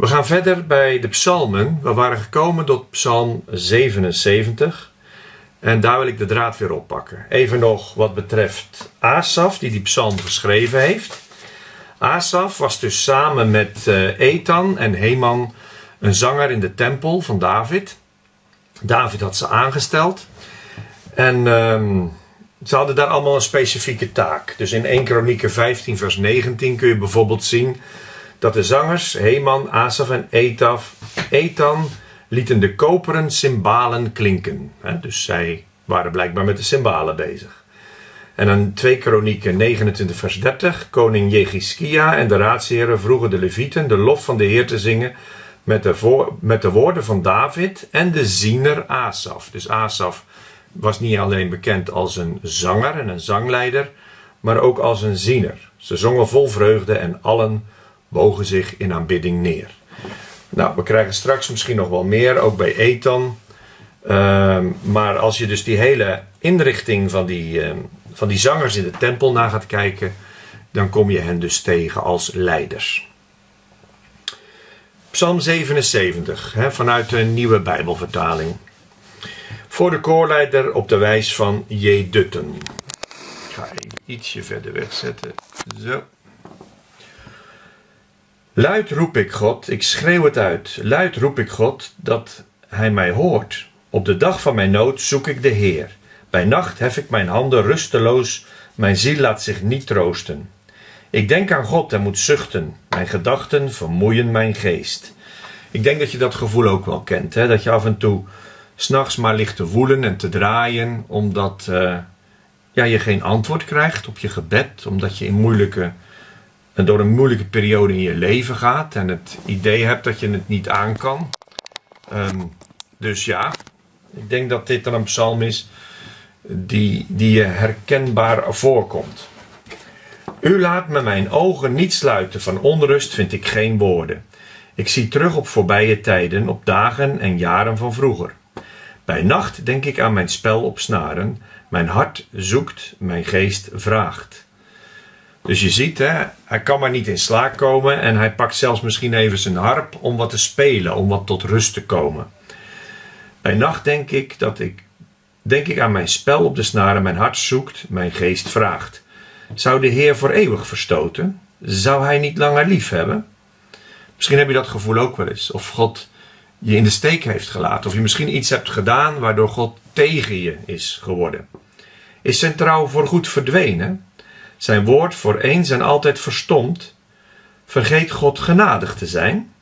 We gaan verder bij de psalmen. We waren gekomen tot psalm 77. En daar wil ik de draad weer oppakken. Even nog wat betreft Asaf, die die psalm geschreven heeft. Asaf was dus samen met uh, Ethan en Heman een zanger in de tempel van David. David had ze aangesteld. En ehm, ze hadden daar allemaal een specifieke taak. Dus in 1 Kronieken 15 vers 19 kun je bijvoorbeeld zien dat de zangers Heman, Asaf en Etaf, Ethan lieten de koperen cymbalen klinken. Dus zij waren blijkbaar met de cymbalen bezig. En dan 2 Kronieken 29 vers 30. Koning Jegiskia en de raadsheren vroegen de levieten de lof van de Heer te zingen met de, met de woorden van David en de ziener Asaf. Dus Asaf was niet alleen bekend als een zanger en een zangleider, maar ook als een ziener. Ze zongen vol vreugde en allen bogen zich in aanbidding neer. Nou, we krijgen straks misschien nog wel meer, ook bij Ethan. Ehm, maar als je dus die hele inrichting van die, ehm, van die zangers in de tempel na gaat kijken, dan kom je hen dus tegen als leiders. Psalm 77, hè, vanuit de nieuwe Bijbelvertaling. Voor de koorleider op de wijs van Jedutten. Ik ga ietsje verder wegzetten. Zo. Luid roep ik God, ik schreeuw het uit. Luid roep ik God dat Hij mij hoort. Op de dag van mijn nood zoek ik de Heer. Bij nacht hef ik mijn handen rusteloos, mijn ziel laat zich niet troosten. Ik denk aan God en moet zuchten. Mijn gedachten vermoeien mijn geest. Ik denk dat je dat gevoel ook wel kent. Hè? Dat je af en toe s'nachts maar ligt te woelen en te draaien. Omdat uh, ja, je geen antwoord krijgt op je gebed. Omdat je in moeilijke, door een moeilijke periode in je leven gaat. En het idee hebt dat je het niet aan kan. Um, dus ja, ik denk dat dit dan een psalm is die, die je herkenbaar voorkomt. U laat me mijn ogen niet sluiten, van onrust vind ik geen woorden. Ik zie terug op voorbije tijden, op dagen en jaren van vroeger. Bij nacht denk ik aan mijn spel op snaren, mijn hart zoekt, mijn geest vraagt. Dus je ziet, hè, hij kan maar niet in slaap komen en hij pakt zelfs misschien even zijn harp om wat te spelen, om wat tot rust te komen. Bij nacht denk ik dat ik, denk ik aan mijn spel op de snaren, mijn hart zoekt, mijn geest vraagt. Zou de Heer voor eeuwig verstoten? Zou hij niet langer lief hebben? Misschien heb je dat gevoel ook wel eens. Of God je in de steek heeft gelaten. Of je misschien iets hebt gedaan waardoor God tegen je is geworden. Is zijn trouw voorgoed verdwenen? Zijn woord voor eens en altijd verstomd? Vergeet God genadig te zijn?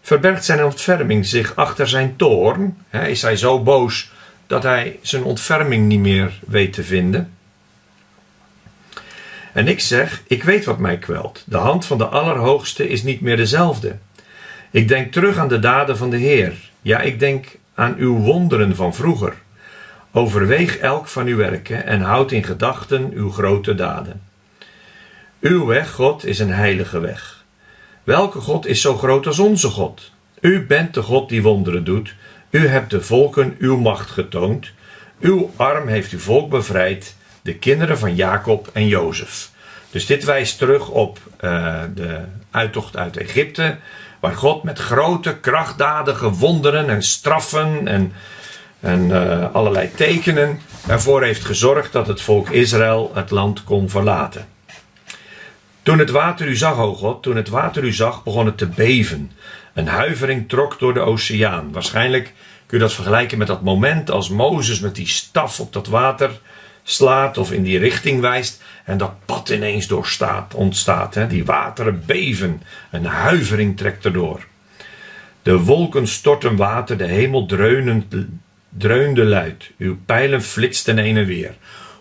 Verbergt zijn ontferming zich achter zijn toorn? Is hij zo boos dat hij zijn ontferming niet meer weet te vinden? En ik zeg: Ik weet wat mij kwelt. De hand van de Allerhoogste is niet meer dezelfde. Ik denk terug aan de daden van de Heer. Ja, ik denk aan uw wonderen van vroeger. Overweeg elk van uw werken en houd in gedachten uw grote daden. Uw weg, God, is een heilige weg. Welke God is zo groot als onze God? U bent de God die wonderen doet. U hebt de volken uw macht getoond. Uw arm heeft uw volk bevrijd de kinderen van Jacob en Jozef. Dus dit wijst terug op uh, de uittocht uit Egypte, waar God met grote, krachtdadige wonderen en straffen en, en uh, allerlei tekenen ervoor heeft gezorgd dat het volk Israël het land kon verlaten. Toen het water u zag, o God, toen het water u zag, begon het te beven. Een huivering trok door de oceaan. Waarschijnlijk kun je dat vergelijken met dat moment als Mozes met die staf op dat water slaat of in die richting wijst en dat pad ineens doorstaat, ontstaat. Hè? Die wateren beven, een huivering trekt erdoor. De wolken storten water, de hemel dreunend, dreunde luid. Uw pijlen flitsten heen en weer.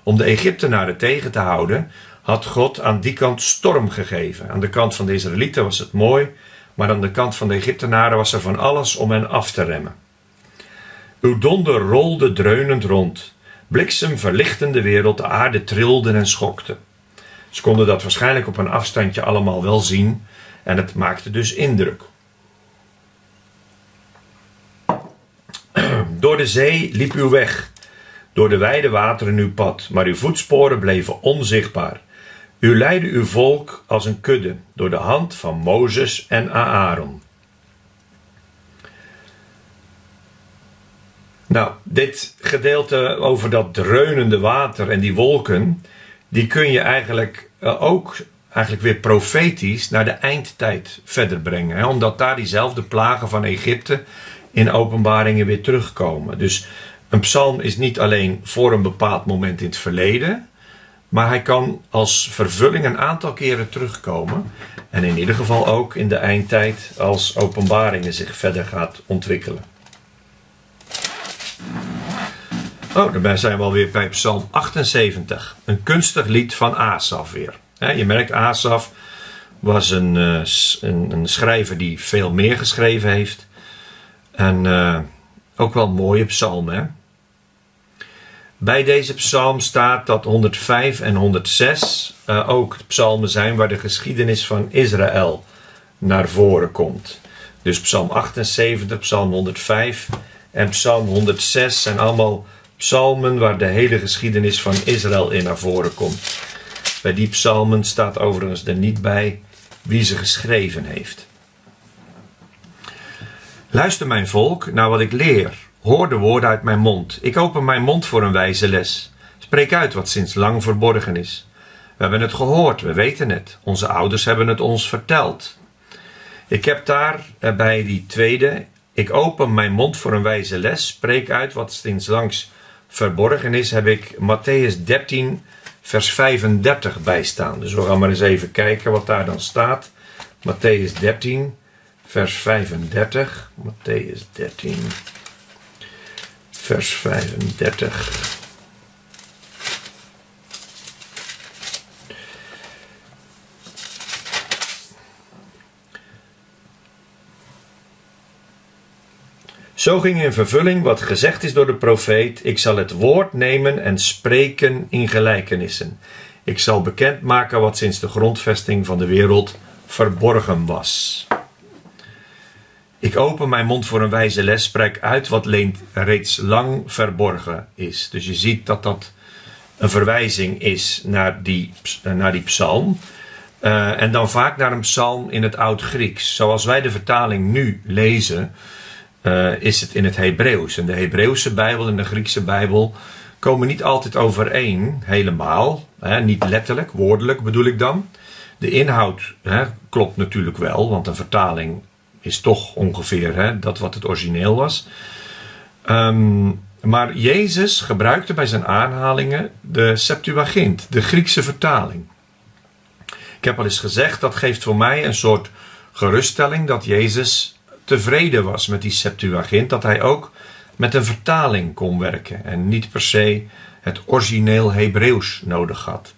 Om de Egyptenaren tegen te houden, had God aan die kant storm gegeven. Aan de kant van de Israëlieten was het mooi, maar aan de kant van de Egyptenaren was er van alles om hen af te remmen. Uw donder rolde dreunend rond. Bliksem verlichten de wereld, de aarde trilde en schokte. Ze konden dat waarschijnlijk op een afstandje allemaal wel zien en het maakte dus indruk. Door de zee liep uw weg, door de wijde wateren uw pad, maar uw voetsporen bleven onzichtbaar. U leidde uw volk als een kudde door de hand van Mozes en Aaron. Nou, dit gedeelte over dat dreunende water en die wolken, die kun je eigenlijk eh, ook eigenlijk weer profetisch naar de eindtijd verder brengen. Hè? Omdat daar diezelfde plagen van Egypte in openbaringen weer terugkomen. Dus een psalm is niet alleen voor een bepaald moment in het verleden, maar hij kan als vervulling een aantal keren terugkomen. En in ieder geval ook in de eindtijd als openbaringen zich verder gaat ontwikkelen. Oh, daarbij zijn we alweer bij Psalm 78. Een kunstig lied van Asaf weer. Je merkt, Asaf was een, eh, een, een schrijver die veel meer geschreven heeft. En uh, ook wel mooie psalmen. Bij deze psalm staat dat 105 en 106 uh, eh, ook psalmen zijn waar de geschiedenis van Israël naar voren komt. Dus psalm 78, psalm 105 en psalm 106 zijn allemaal psalmen waar de hele geschiedenis van Israël in naar voren komt. Bij die psalmen staat overigens er niet bij wie ze geschreven heeft. Luister mijn volk naar wat ik leer. Hoor de woorden uit mijn mond. Ik open mijn mond voor een wijze les. Spreek uit wat sinds lang verborgen is. We hebben het gehoord, we weten het. Onze ouders hebben het ons verteld. Ik heb daar eh, bij die tweede. Ik open mijn mond voor een wijze les. Spreek uit wat sinds langs verborgen is. Heb ik Matthäus 13, vers 35 bij staan. Dus we gaan maar eens even kijken wat daar dan staat. Matthäus 13, vers 35. Matthäus 13, vers 35. Zo ging in vervulling wat gezegd is door de profeet: Ik zal het woord nemen en spreken in gelijkenissen. Ik zal bekendmaken wat sinds de grondvesting van de wereld verborgen was. Ik open mijn mond voor een wijze les, spreek uit wat reeds lang verborgen is. Dus je ziet dat dat een verwijzing is naar die, naar die psalm. Uh, en dan vaak naar een psalm in het Oud-Grieks. Zoals wij de vertaling nu lezen, uh, is het in het Hebreeuws. En de Hebreeuwse Bijbel en de Griekse Bijbel komen niet altijd overeen, helemaal. Hè, niet letterlijk, woordelijk bedoel ik dan. De inhoud hè, klopt natuurlijk wel, want een vertaling is toch ongeveer hè, dat wat het origineel was. Um, maar Jezus gebruikte bij zijn aanhalingen de Septuagint, de Griekse vertaling. Ik heb al eens gezegd, dat geeft voor mij een soort geruststelling dat Jezus tevreden was met die Septuagint, dat hij ook met een vertaling kon werken en niet per se het origineel Hebreeuws nodig had.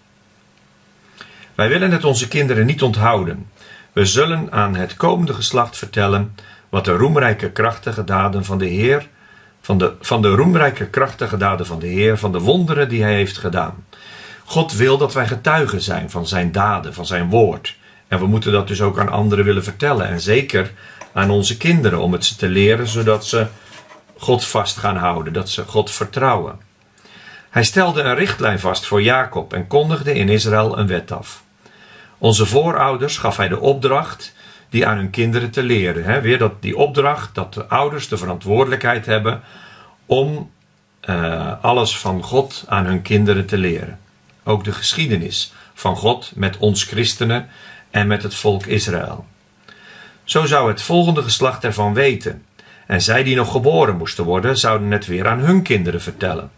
Wij willen het onze kinderen niet onthouden. We zullen aan het komende geslacht vertellen wat de roemrijke krachtige daden van de Heer, van de, van de roemrijke krachtige daden van de Heer, van de wonderen die hij heeft gedaan. God wil dat wij getuigen zijn van zijn daden, van zijn woord. En we moeten dat dus ook aan anderen willen vertellen. En zeker aan onze kinderen om het ze te leren, zodat ze God vast gaan houden, dat ze God vertrouwen. Hij stelde een richtlijn vast voor Jacob en kondigde in Israël een wet af. Onze voorouders gaf hij de opdracht die aan hun kinderen te leren. Weer dat, die opdracht dat de ouders de verantwoordelijkheid hebben om uh, alles van God aan hun kinderen te leren. Ook de geschiedenis van God met ons christenen en met het volk Israël. Zo zou het volgende geslacht ervan weten. En zij die nog geboren moesten worden, zouden het weer aan hun kinderen vertellen.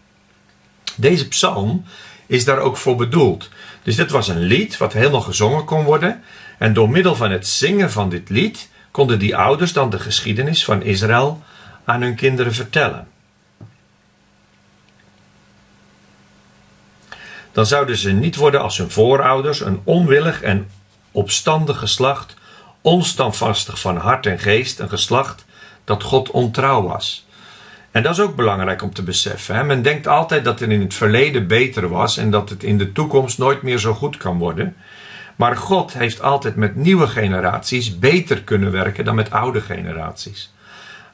Deze psalm is daar ook voor bedoeld. Dus dit was een lied wat helemaal gezongen kon worden. En door middel van het zingen van dit lied konden die ouders dan de geschiedenis van Israël aan hun kinderen vertellen. Dan zouden ze niet worden als hun voorouders, een onwillig en opstandig geslacht onstandvastig van hart en geest, een geslacht dat God ontrouw was. En dat is ook belangrijk om te beseffen. Hè? Men denkt altijd dat het in het verleden beter was en dat het in de toekomst nooit meer zo goed kan worden. Maar God heeft altijd met nieuwe generaties beter kunnen werken dan met oude generaties.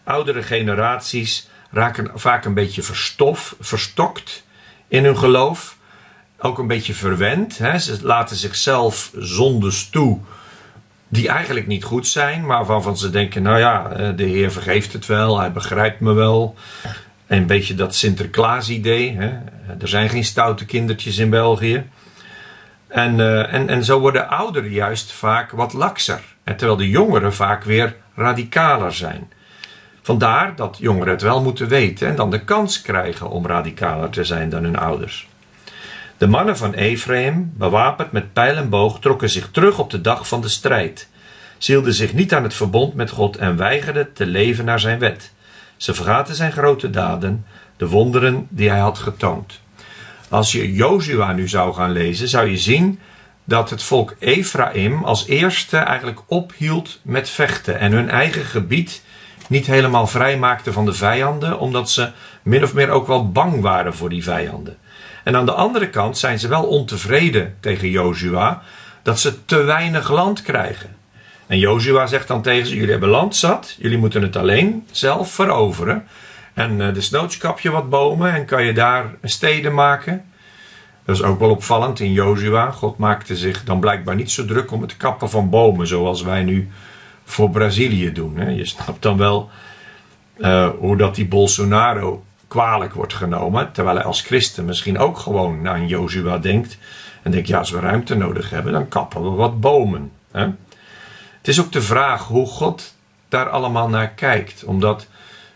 Oudere generaties raken vaak een beetje verstof, verstokt in hun geloof. Ook een beetje verwend. Hè? Ze laten zichzelf zondes toe die eigenlijk niet goed zijn, maar waarvan ze denken: nou ja, eh, de Heer vergeeft het wel, hij begrijpt me wel. Een beetje dat Sinterklaas-idee. Er zijn geen stoute kindertjes in België. En, uh, en, en zo worden ouderen juist vaak wat lakser. En terwijl de jongeren vaak weer radicaler zijn. Vandaar dat jongeren het wel moeten weten en dan de kans krijgen om radicaler te zijn dan hun ouders. De mannen van Ephraim, bewapend met pijl en boog, trokken zich terug op de dag van de strijd. Ze hielden zich niet aan het verbond met God en weigerden te leven naar zijn wet. Ze vergaten zijn grote daden, de wonderen die hij had getoond. Als je Jozua nu zou gaan lezen, zou je zien dat het volk Ephraim als eerste eigenlijk ophield met vechten en hun eigen gebied niet helemaal vrij maakte van de vijanden, omdat ze min of meer ook wel bang waren voor die vijanden. En aan de andere kant zijn ze wel ontevreden tegen Jozua dat ze te weinig land krijgen. En Jozua zegt dan tegen ze: Jullie hebben land zat, jullie moeten het alleen zelf veroveren. En uh, desnoods kap je wat bomen en kan je daar steden maken. Dat is ook wel opvallend in Jozua. God maakte zich dan blijkbaar niet zo druk om het kappen van bomen, zoals wij nu voor Brazilië doen. Hè. Je snapt dan wel uh, hoe dat die Bolsonaro kwalijk wordt genomen, terwijl hij als christen misschien ook gewoon een Jozua denkt en denkt, ja, als we ruimte nodig hebben, dan kappen we wat bomen. Hè. Het is ook de vraag hoe God daar allemaal naar kijkt, omdat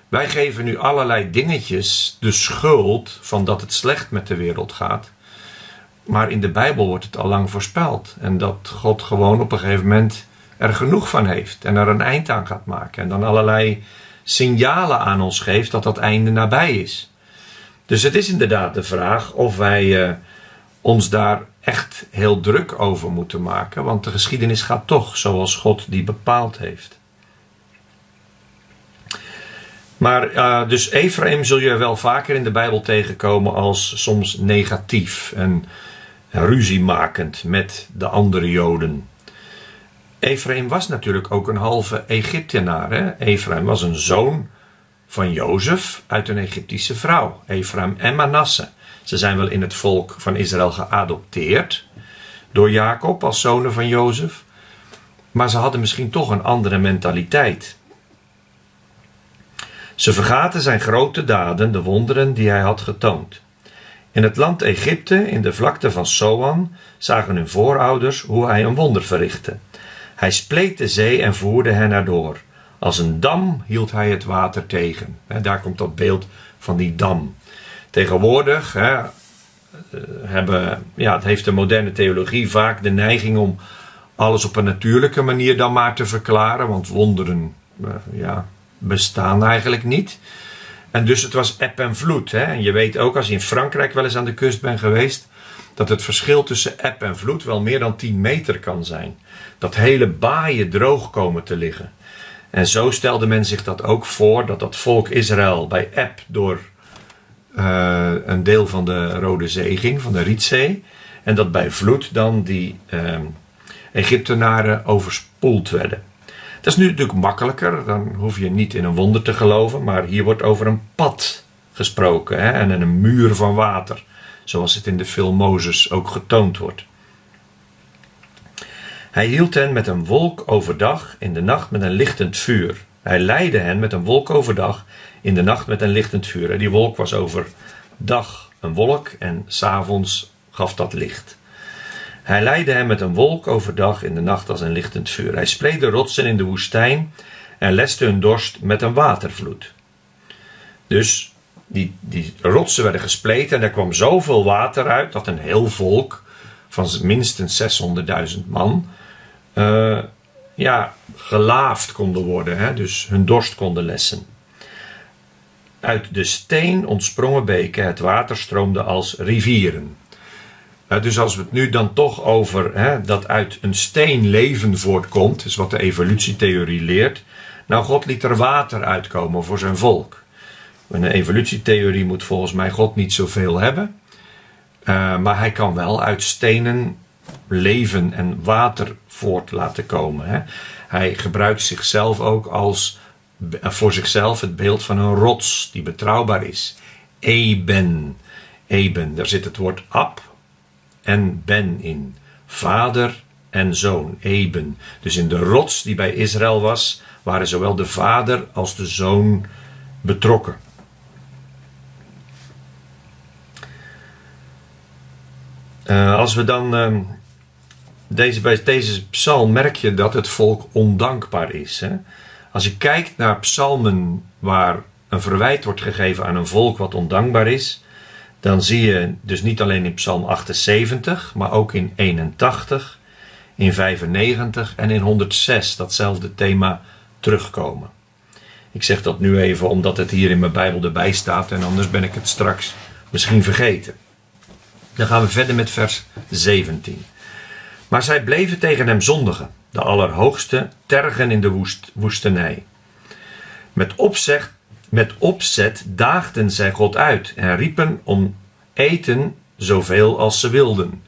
wij geven nu allerlei dingetjes de schuld van dat het slecht met de wereld gaat. Maar in de Bijbel wordt het al lang voorspeld. En dat God gewoon op een gegeven moment er genoeg van heeft en er een eind aan gaat maken. En dan allerlei signalen aan ons geeft dat dat einde nabij is. Dus het is inderdaad de vraag of wij uh, ons daar echt heel druk over moeten maken, want de geschiedenis gaat toch zoals God die bepaald heeft. Maar uh, dus Ephraim zul je wel vaker in de Bijbel tegenkomen als soms negatief en ruziemakend met de andere Joden. Ephraim was natuurlijk ook een halve Egyptenaar. Hè? Ephraim was een zoon van Jozef uit een Egyptische vrouw, Ephraim en Manasse. Ze zijn wel in het volk van Israël geadopteerd door Jacob als zonen van Jozef, maar ze hadden misschien toch een andere mentaliteit. Ze vergaten zijn grote daden, de wonderen die hij had getoond. In het land Egypte, in de vlakte van Soan, zagen hun voorouders hoe hij een wonder verrichtte. Hij spleet de zee en voerde hen erdoor. Als een dam hield hij het water tegen. daar komt dat beeld van die dam. Tegenwoordig eh, hebben, ja, het heeft de moderne theologie vaak de neiging om alles op een natuurlijke manier dan maar te verklaren, want wonderen eh, ja, bestaan eigenlijk niet. En dus het was eb en vloed. Hè? En je weet ook, als je in Frankrijk wel eens aan de kust bent geweest, dat het verschil tussen eb en vloed wel meer dan 10 meter kan zijn. Dat hele baaien droog komen te liggen. En zo stelde men zich dat ook voor dat dat volk Israël bij eb door uh, een deel van de Rode Zee ging, van de Rietzee. En dat bij vloed dan die uh, Egyptenaren overspoeld werden. Dat is nu natuurlijk makkelijker, dan hoef je niet in een wonder te geloven, maar hier wordt over een pad gesproken hè, en een muur van water zoals het in de film Mozes ook getoond wordt. Hij hield hen met een wolk overdag, in de nacht met een lichtend vuur. Hij leidde hen met een wolk overdag, in de nacht met een lichtend vuur. En die wolk was overdag een wolk en s'avonds gaf dat licht. Hij leidde hen met een wolk overdag, in de nacht als een lichtend vuur. Hij spleet de rotsen in de woestijn en leste hun dorst met een watervloed. Dus die, die rotsen werden gespleten en er kwam zoveel water uit dat een heel volk van minstens 600.000 man uh, ja, gelaafd konden worden, hè, dus hun dorst konden lessen. Uit de steen ontsprongen beken, het water stroomde als rivieren. Uh, dus als we het nu dan toch over hè, dat uit een steen leven voortkomt, is wat de evolutietheorie leert. Nou, God liet er water uitkomen voor zijn volk. Een evolutietheorie moet volgens mij God niet zoveel hebben. Uh, maar hij kan wel uit stenen leven en water voort laten komen. Hè. Hij gebruikt zichzelf ook als voor zichzelf het beeld van een rots die betrouwbaar is. Eben. Eben, daar zit het woord ab en ben in. Vader en zoon, Eben. Dus in de rots die bij Israël was, waren zowel de vader als de zoon betrokken. Uh, als we dan uh, deze, bij deze psalm merk je dat het volk ondankbaar is. Hè? Als je kijkt naar psalmen waar een verwijt wordt gegeven aan een volk wat ondankbaar is, dan zie je dus niet alleen in Psalm 78, maar ook in 81, in 95 en in 106 datzelfde thema terugkomen. Ik zeg dat nu even omdat het hier in mijn Bijbel erbij staat en anders ben ik het straks misschien vergeten. Dan gaan we verder met vers 17. Maar zij bleven tegen hem zondigen, de Allerhoogste, tergen in de woest, woestenij. Met opzet, met opzet daagden zij God uit en riepen om eten zoveel als ze wilden.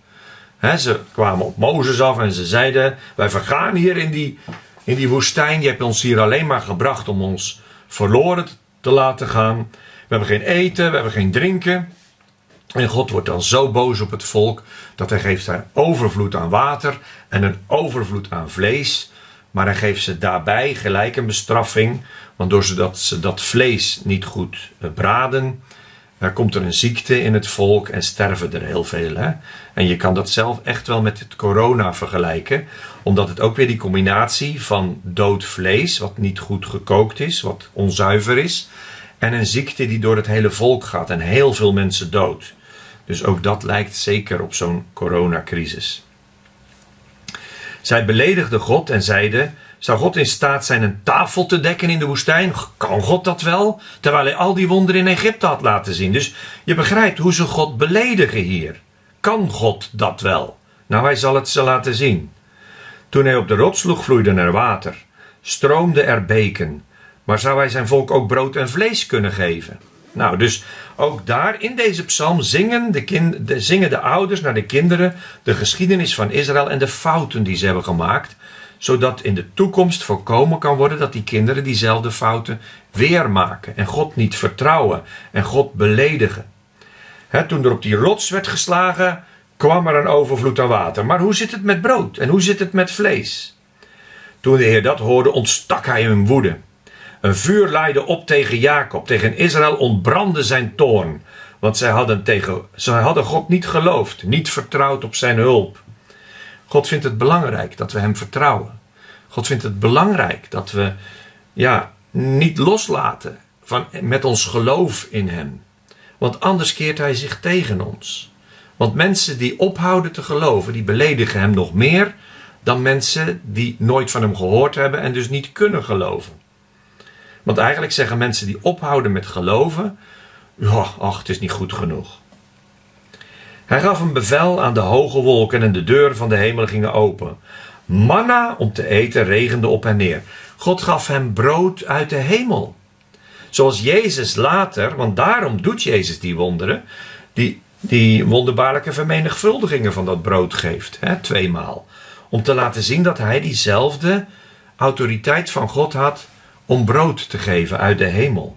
ze kwamen op Mozes af en ze zeiden: Wij vergaan hier in die, in die woestijn. Je hebt ons hier alleen maar gebracht om ons verloren te laten gaan. We hebben geen eten, we hebben geen drinken. En God wordt dan zo boos op het volk dat hij geeft een overvloed aan water en een overvloed aan vlees. Maar hij geeft ze daarbij gelijk een bestraffing, want doordat ze dat vlees niet goed eh, braden, er komt er een ziekte in het volk en sterven er heel veel. Hè? En je kan dat zelf echt wel met het corona vergelijken, omdat het ook weer die combinatie van dood vlees, wat niet goed gekookt is, wat onzuiver is, en een ziekte die door het hele volk gaat en heel veel mensen dood. Dus ook dat lijkt zeker op zo'n coronacrisis. Zij beledigden God en zeiden: Zou God in staat zijn een tafel te dekken in de woestijn? Kan God dat wel? Terwijl hij al die wonderen in Egypte had laten zien. Dus je begrijpt hoe ze God beledigen hier. Kan God dat wel? Nou, hij zal het ze laten zien. Toen hij op de rots sloeg, vloeide er water, stroomde er beken. Maar zou hij zijn volk ook brood en vlees kunnen geven? Nou, dus ook daar in deze psalm zingen de, kind, de, zingen de ouders naar de kinderen de geschiedenis van Israël en de fouten die ze hebben gemaakt, zodat in de toekomst voorkomen kan worden dat die kinderen diezelfde fouten weer maken en God niet vertrouwen en God beledigen. toen er op die rots werd geslagen, kwam er een overvloed aan water. Maar hoe zit het met brood en hoe zit het met vlees? Toen de Heer dat hoorde, ontstak hij in woede. Een vuur leidde op tegen Jacob. Tegen Israël ontbrandde zijn toorn. Want zij hadden, tegen, zij hadden God niet geloofd, niet vertrouwd op zijn hulp. God vindt het belangrijk dat we hem vertrouwen. God vindt het belangrijk dat we ja, niet loslaten van, met ons geloof in hem. Want anders keert hij zich tegen ons. Want mensen die ophouden te geloven, die beledigen hem nog meer dan mensen die nooit van hem gehoord hebben en dus niet kunnen geloven. Want eigenlijk zeggen mensen die ophouden met geloven: ja, ach, het is niet goed genoeg. Hij gaf een bevel aan de hoge wolken en de deuren van de hemel gingen open. Manna om te eten regende op en neer. God gaf hem brood uit de hemel. Zoals Jezus later, want daarom doet Jezus die wonderen, die, die wonderbaarlijke vermenigvuldigingen van dat brood geeft, hè, tweemaal. Om te laten zien dat hij diezelfde autoriteit van God had om brood te geven uit de hemel.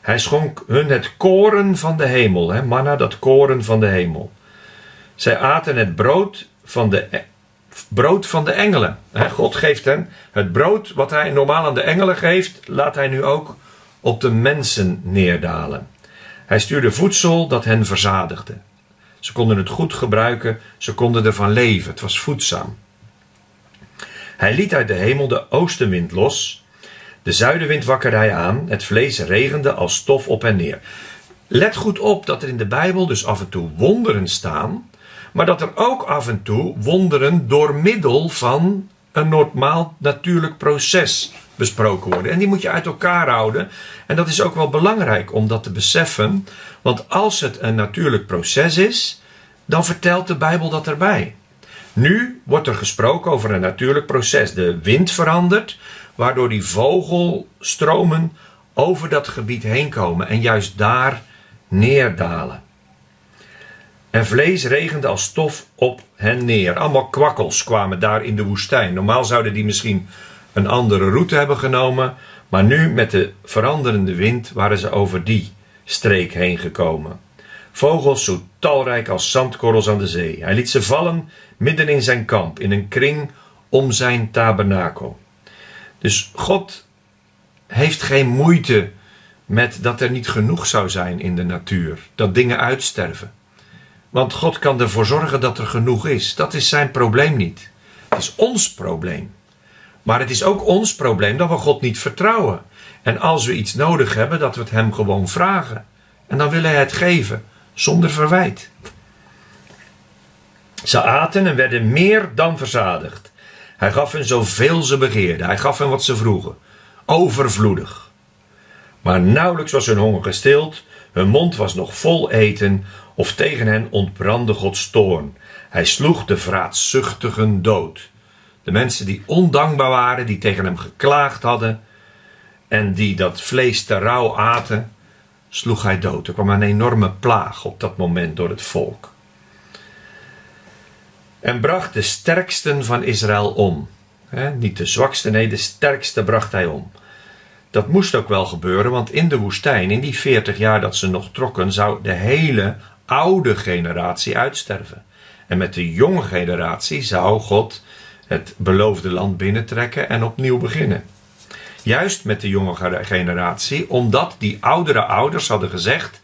Hij schonk hun het koren van de hemel, hè, manna, dat koren van de hemel. Zij aten het brood van de, e- brood van de engelen. Hè. God geeft hen het brood wat hij normaal aan de engelen geeft, laat hij nu ook op de mensen neerdalen. Hij stuurde voedsel dat hen verzadigde. Ze konden het goed gebruiken, ze konden ervan leven, het was voedzaam. Hij liet uit de hemel de oostenwind los de zuidenwind wakkerde hij aan, het vlees regende als stof op en neer. Let goed op dat er in de Bijbel dus af en toe wonderen staan, maar dat er ook af en toe wonderen door middel van een normaal natuurlijk proces besproken worden. En die moet je uit elkaar houden. En dat is ook wel belangrijk om dat te beseffen, want als het een natuurlijk proces is, dan vertelt de Bijbel dat erbij. Nu wordt er gesproken over een natuurlijk proces. De wind verandert, waardoor die vogelstromen over dat gebied heen komen en juist daar neerdalen. En vlees regende als stof op hen neer. Allemaal kwakkels kwamen daar in de woestijn. Normaal zouden die misschien een andere route hebben genomen, maar nu met de veranderende wind waren ze over die streek heen gekomen. Vogels zo talrijk als zandkorrels aan de zee. Hij liet ze vallen midden in zijn kamp, in een kring om zijn tabernakel. Dus God heeft geen moeite met dat er niet genoeg zou zijn in de natuur, dat dingen uitsterven. Want God kan ervoor zorgen dat er genoeg is. Dat is zijn probleem niet. Het is ons probleem. Maar het is ook ons probleem dat we God niet vertrouwen. En als we iets nodig hebben, dat we het Hem gewoon vragen. En dan wil Hij het geven, zonder verwijt. Ze aten en werden meer dan verzadigd. Hij gaf hen zoveel ze begeerden. Hij gaf hen wat ze vroegen. Overvloedig. Maar nauwelijks was hun honger gestild. Hun mond was nog vol eten. Of tegen hen ontbrandde Gods toorn. Hij sloeg de vraatzuchtigen dood. De mensen die ondankbaar waren, die tegen hem geklaagd hadden en die dat vlees te rauw aten, sloeg hij dood. Er kwam een enorme plaag op dat moment door het volk. En bracht de sterksten van Israël om. niet de zwakste, nee, de sterkste bracht hij om. Dat moest ook wel gebeuren, want in de woestijn, in die 40 jaar dat ze nog trokken, zou de hele oude generatie uitsterven. En met de jonge generatie zou God het beloofde land binnentrekken en opnieuw beginnen. Juist met de jonge generatie, omdat die oudere ouders hadden gezegd: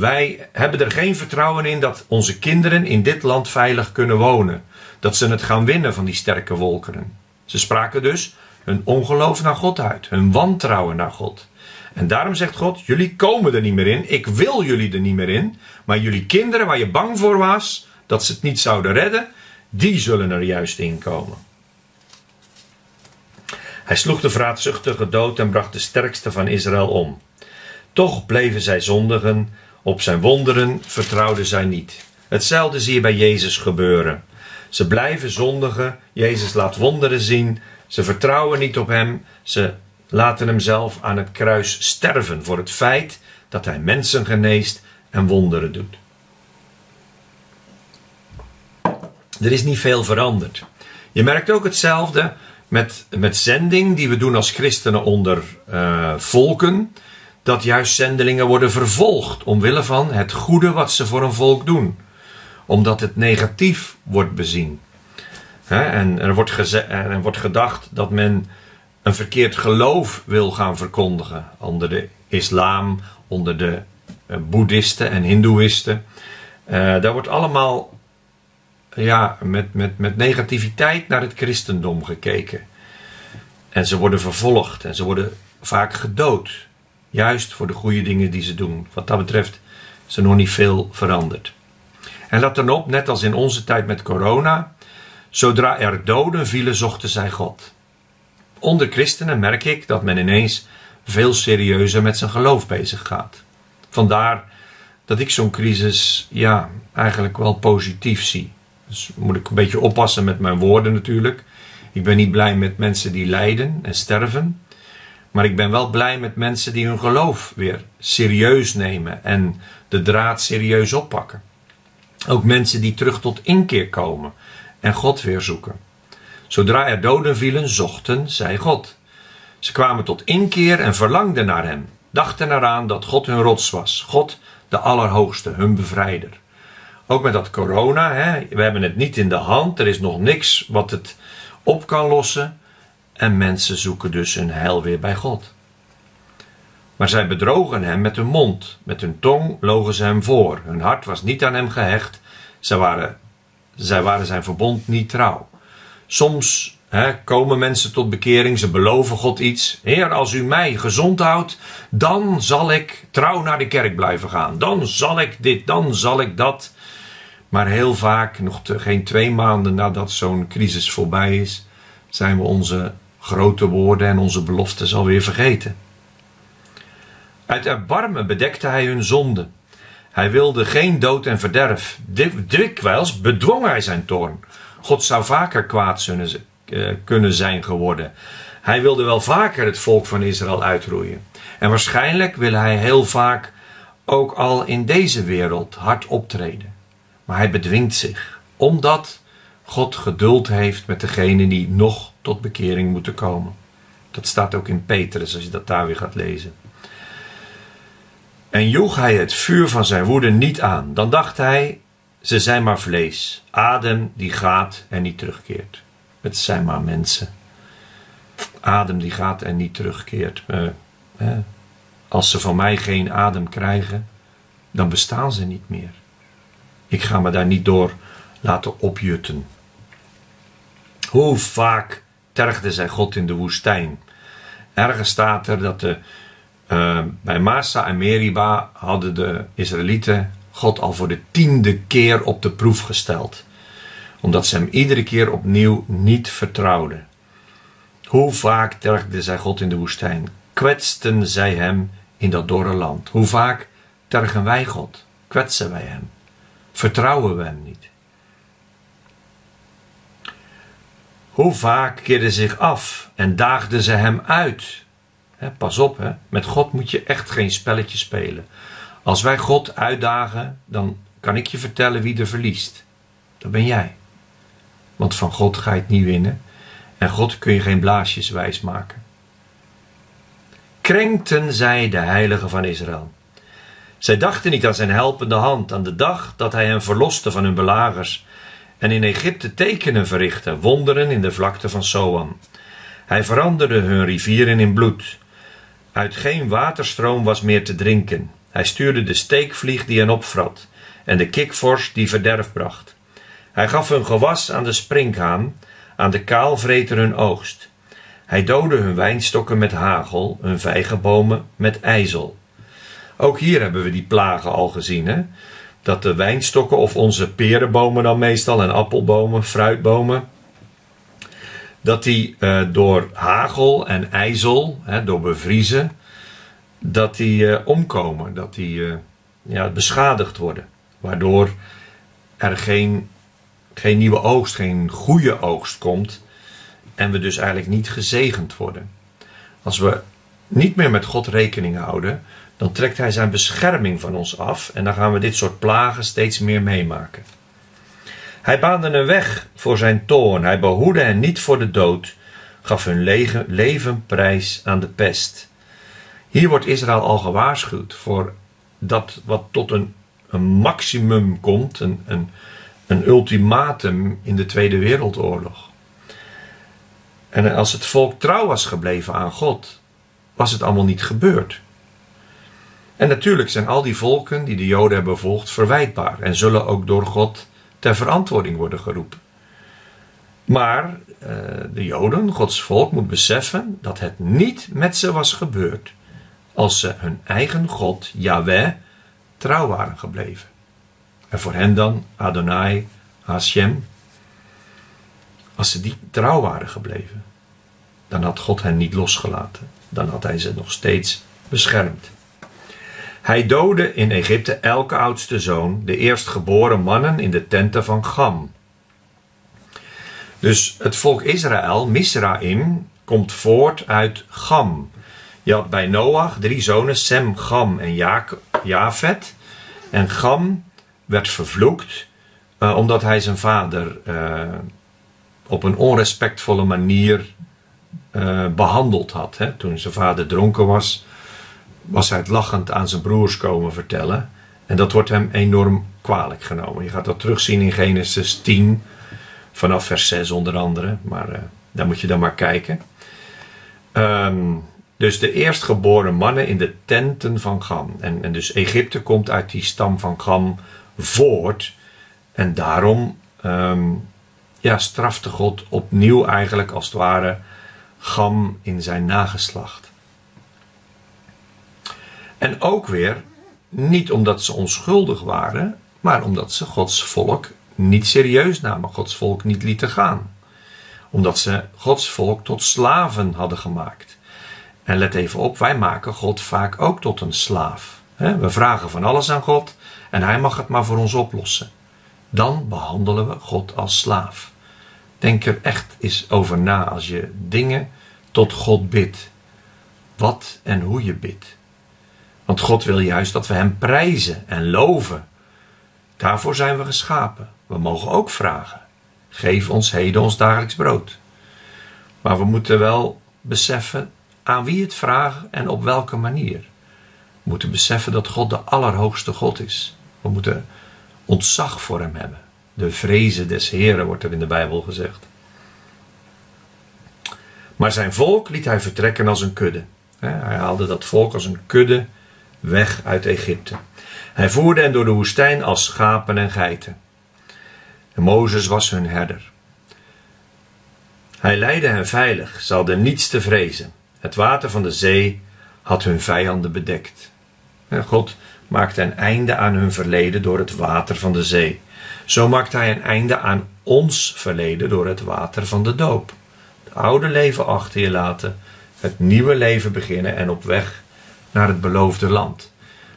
Wij hebben er geen vertrouwen in dat onze kinderen in dit land veilig kunnen wonen. Dat ze het gaan winnen van die sterke volkeren. Ze spraken dus hun ongeloof naar God uit, hun wantrouwen naar God. En daarom zegt God: Jullie komen er niet meer in, ik wil jullie er niet meer in, maar jullie kinderen waar je bang voor was dat ze het niet zouden redden, die zullen er juist in komen. Hij sloeg de vraatzuchtige dood en bracht de sterkste van Israël om. Toch bleven zij zondigen, op zijn wonderen vertrouwden zij niet. Hetzelfde zie je bij Jezus gebeuren. Ze blijven zondigen, Jezus laat wonderen zien, ze vertrouwen niet op hem, ze laten hem zelf aan het kruis sterven voor het feit dat hij mensen geneest en wonderen doet. Er is niet veel veranderd. Je merkt ook hetzelfde met, met zending die we doen als christenen onder uh, volken. Dat juist zendelingen worden vervolgd omwille van het goede wat ze voor een volk doen. Omdat het negatief wordt bezien. en er wordt, er wordt gedacht dat men een verkeerd geloof wil gaan verkondigen. Onder de islam, onder de uh, boeddhisten en hindoeïsten. Uh, daar wordt allemaal ja, met, met, met negativiteit naar het christendom gekeken. En ze worden vervolgd en ze worden vaak gedood. Juist voor de goede dingen die ze doen. Wat dat betreft is er nog niet veel veranderd. En let dan op, net als in onze tijd met corona, zodra er doden vielen, zochten zij God. Onder christenen merk ik dat men ineens veel serieuzer met zijn geloof bezig gaat. Vandaar dat ik zo'n crisis ja, eigenlijk wel positief zie. Dus moet ik een beetje oppassen met mijn woorden natuurlijk. Ik ben niet blij met mensen die lijden en sterven. Maar ik ben wel blij met mensen die hun geloof weer serieus nemen en de draad serieus oppakken. Ook mensen die terug tot inkeer komen en God weer zoeken. Zodra er doden vielen, zochten zij God. Ze kwamen tot inkeer en verlangden naar Hem, dachten eraan dat God hun rots was, God de Allerhoogste, hun bevrijder. Ook met dat corona, hè, we hebben het niet in de hand, er is nog niks wat het op kan lossen en mensen zoeken dus hun heil weer bij God. Maar zij bedrogen hem met hun mond, met hun tong logen ze hem voor. Hun hart was niet aan hem gehecht, zij waren, zij waren zijn verbond niet trouw. Soms hè, komen mensen tot bekering, ze beloven God iets. Heer, als u mij gezond houdt, dan zal ik trouw naar de kerk blijven gaan. Dan zal ik dit, dan zal ik dat. Maar heel vaak, nog geen twee maanden nadat zo'n crisis voorbij is, zijn we onze grote woorden en onze beloftes alweer vergeten. Uit erbarmen bedekte hij hun zonde. Hij wilde geen dood en verderf. Dikwijls bedwong hij zijn toorn. God zou vaker kwaad eh, kunnen zijn geworden. Hij wilde wel vaker het volk van Israël uitroeien. En waarschijnlijk wil hij heel vaak ook al in deze wereld hard optreden. Maar hij bedwingt zich, omdat God geduld heeft met degenen die nog tot bekering moeten komen. Dat staat ook in Petrus, als je dat daar weer gaat lezen. En joeg hij het vuur van zijn woede niet aan. Dan dacht hij, ze zijn maar vlees, adem die gaat en niet terugkeert. Het zijn maar mensen. Adem die gaat en niet terugkeert. Eh, als ze van mij geen adem krijgen, dan bestaan ze niet meer. Ik ga me daar niet door laten opjutten. Hoe vaak tergde zij God in de woestijn? Ergens staat er dat de, uh, bij Massa en Meriba hadden de Israëlieten God al voor de tiende keer op de proef gesteld. Omdat ze hem iedere keer opnieuw niet vertrouwden. Hoe vaak tergden zij God in de woestijn? Kwetsten zij hem in dat dorre land? Hoe vaak tergen wij God? Kwetsen wij hem? Vertrouwen we hem niet? Hoe vaak keerden zich af en daagden ze hem uit? pas op, met God moet je echt geen spelletje spelen. Als wij God uitdagen, dan kan ik je vertellen wie er verliest. Dat ben jij. Want van God ga je het niet winnen. En God kun je geen blaasjes wijs maken. Krenkten zij de heilige van Israël. Zij dachten niet aan zijn helpende hand, aan de dag dat hij hen verloste van hun belagers en in Egypte tekenen verrichtte, wonderen in de vlakte van Soam. Hij veranderde hun rivieren in bloed. Uit geen waterstroom was meer te drinken. Hij stuurde de steekvlieg die hen opvrat en de kikvors die verderf bracht. Hij gaf hun gewas aan de sprinkhaan, aan de kaalvreter hun oogst. Hij doodde hun wijnstokken met hagel, hun vijgenbomen met ijzel. Ook hier hebben we die plagen al gezien, hè? Dat de wijnstokken of onze perenbomen dan meestal en appelbomen, fruitbomen, dat die uh, door hagel en ijzel, hè, door bevriezen, dat die uh, omkomen, dat die uh, ja, beschadigd worden. Waardoor er geen, geen nieuwe oogst, geen goede oogst komt en we dus eigenlijk niet gezegend worden. Als we niet meer met God rekening houden, dan trekt Hij zijn bescherming van ons af en dan gaan we dit soort plagen steeds meer meemaken. Hij baande een weg voor zijn toorn, hij behoedde hen niet voor de dood, gaf hun leven prijs aan de pest. Hier wordt Israël al gewaarschuwd voor dat wat tot een, maximum komt, een, een ultimatum in de Tweede Wereldoorlog. En als het volk trouw was gebleven aan God, was het allemaal niet gebeurd. En natuurlijk zijn al die volken die de Joden hebben bevolgd verwijtbaar en zullen ook door God ter verantwoording worden geroepen. Maar uh, de Joden, Gods volk, moet beseffen dat het niet met ze was gebeurd als ze hun eigen God, Yahweh, trouw waren gebleven. En voor hen dan Adonai, Hashem. Als ze die trouw waren gebleven, dan had God hen niet losgelaten. Dan had hij ze nog steeds beschermd. Hij doodde in Egypte elke oudste zoon, de eerstgeboren mannen in de tenten van Gam. Dus het volk Israël, Misraim, komt voort uit Gam. Je had bij Noach drie zonen, Sem, Gam en Jafet. En Gam werd vervloekt uh, omdat hij zijn vader uh, op een onrespectvolle manier uh, behandeld had. Hè. Toen zijn vader dronken was, was hij het lachend aan zijn broers komen vertellen. En dat wordt hem enorm kwalijk genomen. Je gaat dat terugzien in Genesis 10, vanaf vers 6 onder andere. Maar uh, daar moet je dan maar kijken. Um, dus de eerstgeboren mannen in de tenten van Gam. En, en dus Egypte komt uit die stam van Gam voort. En daarom um, ja, strafte God opnieuw eigenlijk als het ware Gam in zijn nageslacht. En ook weer niet omdat ze onschuldig waren, maar omdat ze Gods volk niet serieus namen, Gods volk niet lieten gaan. Omdat ze Gods volk tot slaven hadden gemaakt. En let even op, wij maken God vaak ook tot een slaaf. We vragen van alles aan God en Hij mag het maar voor ons oplossen. Dan behandelen we God als slaaf. Denk er echt eens over na als je dingen tot God bidt. Wat en hoe je bidt. Want God wil juist dat we Hem prijzen en loven. Daarvoor zijn we geschapen. We mogen ook vragen. Geef ons heden ons dagelijks brood. Maar we moeten wel beseffen aan wie het vragen en op welke manier. We moeten beseffen dat God de allerhoogste God is. We moeten ontzag voor Hem hebben. De vrezen des Heren wordt er in de Bijbel gezegd. Maar zijn volk liet hij vertrekken als een kudde. Hij haalde dat volk als een kudde weg uit Egypte. Hij voerde hen door de woestijn als schapen en geiten. En Mozes was hun herder. Hij leidde hen veilig, ze hadden niets te vrezen. Het water van de zee had hun vijanden bedekt. En God maakte een einde aan hun verleden door het water van de zee. Zo maakt hij een einde aan ons verleden door het water van de doop. Het oude leven achter je laten, het nieuwe leven beginnen en op weg naar het beloofde land.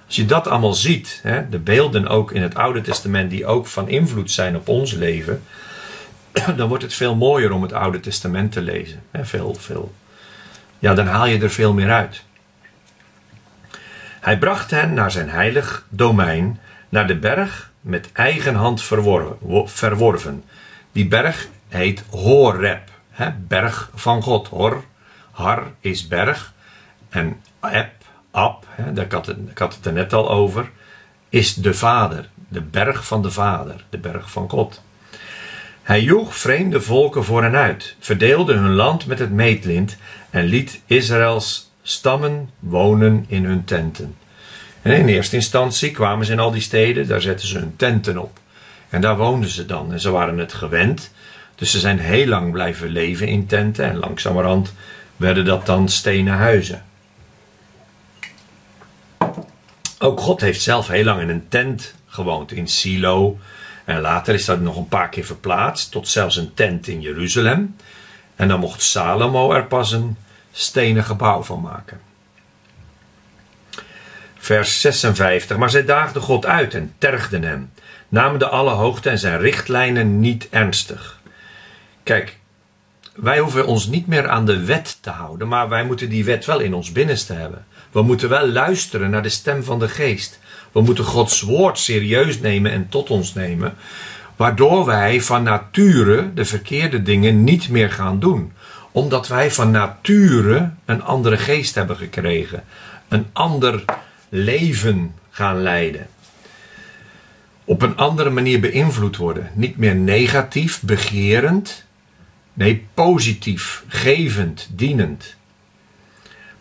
Als je dat allemaal ziet, hè, de beelden ook in het Oude Testament die ook van invloed zijn op ons leven, dan wordt het veel mooier om het Oude Testament te lezen. Hè, veel, veel. Ja, dan haal je er veel meer uit. Hij bracht hen naar zijn heilig domein, naar de berg met eigen hand verworven. Die berg heet Horeb, hè, berg van God. Hor, har is berg en Eb, Ab, hè, daar had, het, ik had het er net al over, is de Vader, de berg van de Vader, de berg van God. Hij joeg vreemde volken voor hen uit, verdeelde hun land met het meetlint en liet Israëls stammen wonen in hun tenten. En in eerste instantie kwamen ze in al die steden, daar zetten ze hun tenten op. En daar woonden ze dan. En ze waren het gewend. Dus ze zijn heel lang blijven leven in tenten. En langzamerhand werden dat dan stenen huizen. Ook God heeft zelf heel lang in een tent gewoond in Silo. En later is dat nog een paar keer verplaatst tot zelfs een tent in Jeruzalem. En dan mocht Salomo er pas een stenen gebouw van maken. Vers 56. Maar zij daagden God uit en tergden hem, namen de Allerhoogte en zijn richtlijnen niet ernstig. Kijk, wij hoeven ons niet meer aan de wet te houden, maar wij moeten die wet wel in ons binnenste hebben. We moeten wel luisteren naar de stem van de geest. We moeten Gods woord serieus nemen en tot ons nemen, waardoor wij van nature de verkeerde dingen niet meer gaan doen omdat wij van nature een andere geest hebben gekregen. Een ander leven gaan leiden. Op een andere manier beïnvloed worden. Niet meer negatief, begerend. Nee, positief, gevend, dienend.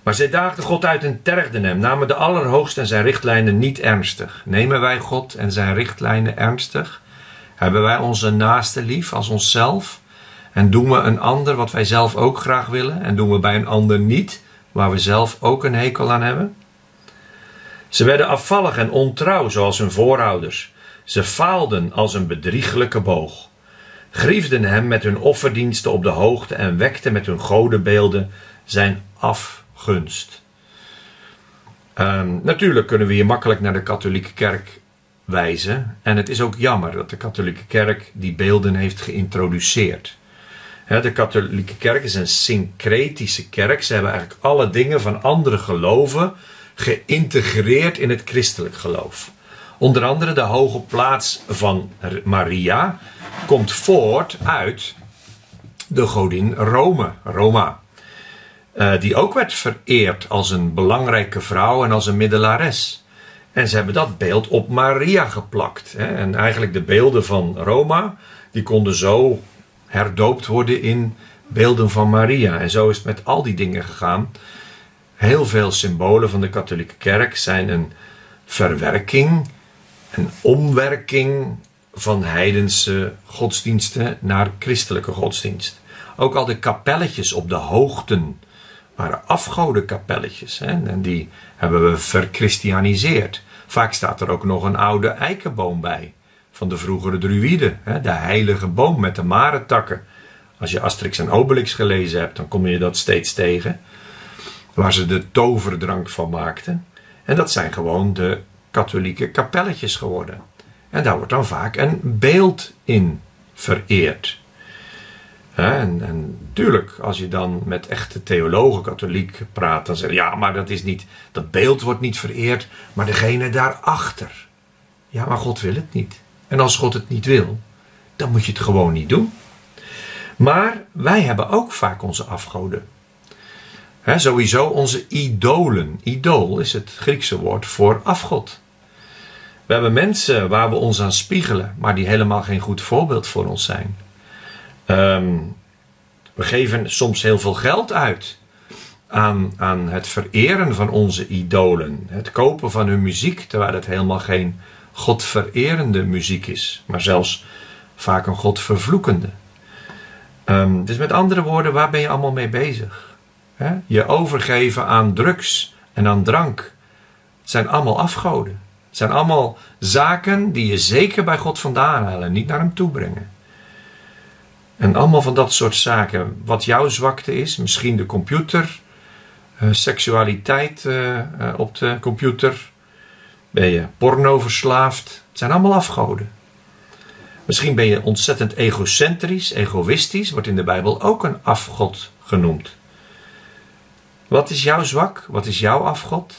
Maar zij daagden God uit en tergden hem, namen de Allerhoogste en zijn richtlijnen niet ernstig. Nemen wij God en zijn richtlijnen ernstig? Hebben wij onze naaste lief als onszelf? En doen we een ander wat wij zelf ook graag willen? En doen we bij een ander niet, waar we zelf ook een hekel aan hebben? Ze werden afvallig en ontrouw zoals hun voorouders. Ze faalden als een bedrieglijke boog. Griefden hem met hun offerdiensten op de hoogte en wekten met hun godenbeelden zijn Um, natuurlijk kunnen we hier makkelijk naar de katholieke kerk wijzen. En het is ook jammer dat de katholieke kerk die beelden heeft geïntroduceerd. De katholieke kerk is een syncretische kerk. Ze hebben eigenlijk alle dingen van andere geloven geïntegreerd in het christelijk geloof. Onder andere de hoge plaats van Maria komt voort uit de godin Rome, Roma. Uh, die ook werd vereerd als een belangrijke vrouw en als een middelares. En ze hebben dat beeld op Maria geplakt. Hè. En eigenlijk de beelden van Roma, die konden zo herdoopt worden in beelden van Maria. En zo is het met al die dingen gegaan. Heel veel symbolen van de katholieke kerk zijn een verwerking, een omwerking van heidense godsdiensten naar christelijke godsdienst. Ook al de kapelletjes op de hoogten waren afgodenkapelletjes. Hè? En die hebben we verchristianiseerd. Vaak staat er ook nog een oude eikenboom bij. Van de vroegere druïden. De heilige boom met de marentakken. Als je Asterix en Obelix gelezen hebt, dan kom je dat steeds tegen waar ze de toverdrank van maakten. En dat zijn gewoon de katholieke kapelletjes geworden. En daar wordt dan vaak een beeld in vereerd. En, en tuurlijk, als je dan met echte theologen, katholiek praat, dan zeggen ja, maar dat is niet, dat beeld wordt niet vereerd, maar degene daarachter. Ja, maar God wil het niet. En als God het niet wil, dan moet je het gewoon niet doen. Maar wij hebben ook vaak onze afgoden sowieso onze idolen. Idool is het Griekse woord voor afgod. We hebben mensen waar we ons aan spiegelen, maar die helemaal geen goed voorbeeld voor ons zijn. Ehm, we geven soms heel veel geld uit aan, aan het vereren van onze idolen. Het kopen van hun muziek, terwijl het helemaal geen godvererende muziek is, maar zelfs vaak een godvervloekende. Um, dus met andere woorden, waar ben je allemaal mee bezig? Je overgeven aan drugs en aan drank. Het zijn allemaal afgoden. Zijn allemaal zaken die je zeker bij God vandaan halen, niet naar hem toe brengen. En allemaal van dat soort zaken. Wat jouw zwakte is, misschien de computer, uh, seksualiteit uh, uh, op de computer. Ben je porno verslaafd? Het zijn allemaal afgoden. Misschien ben je ontzettend egocentrisch, egoïstisch, wordt in de Bijbel ook een afgod genoemd. Wat is jouw zwak? Wat is jouw afgod?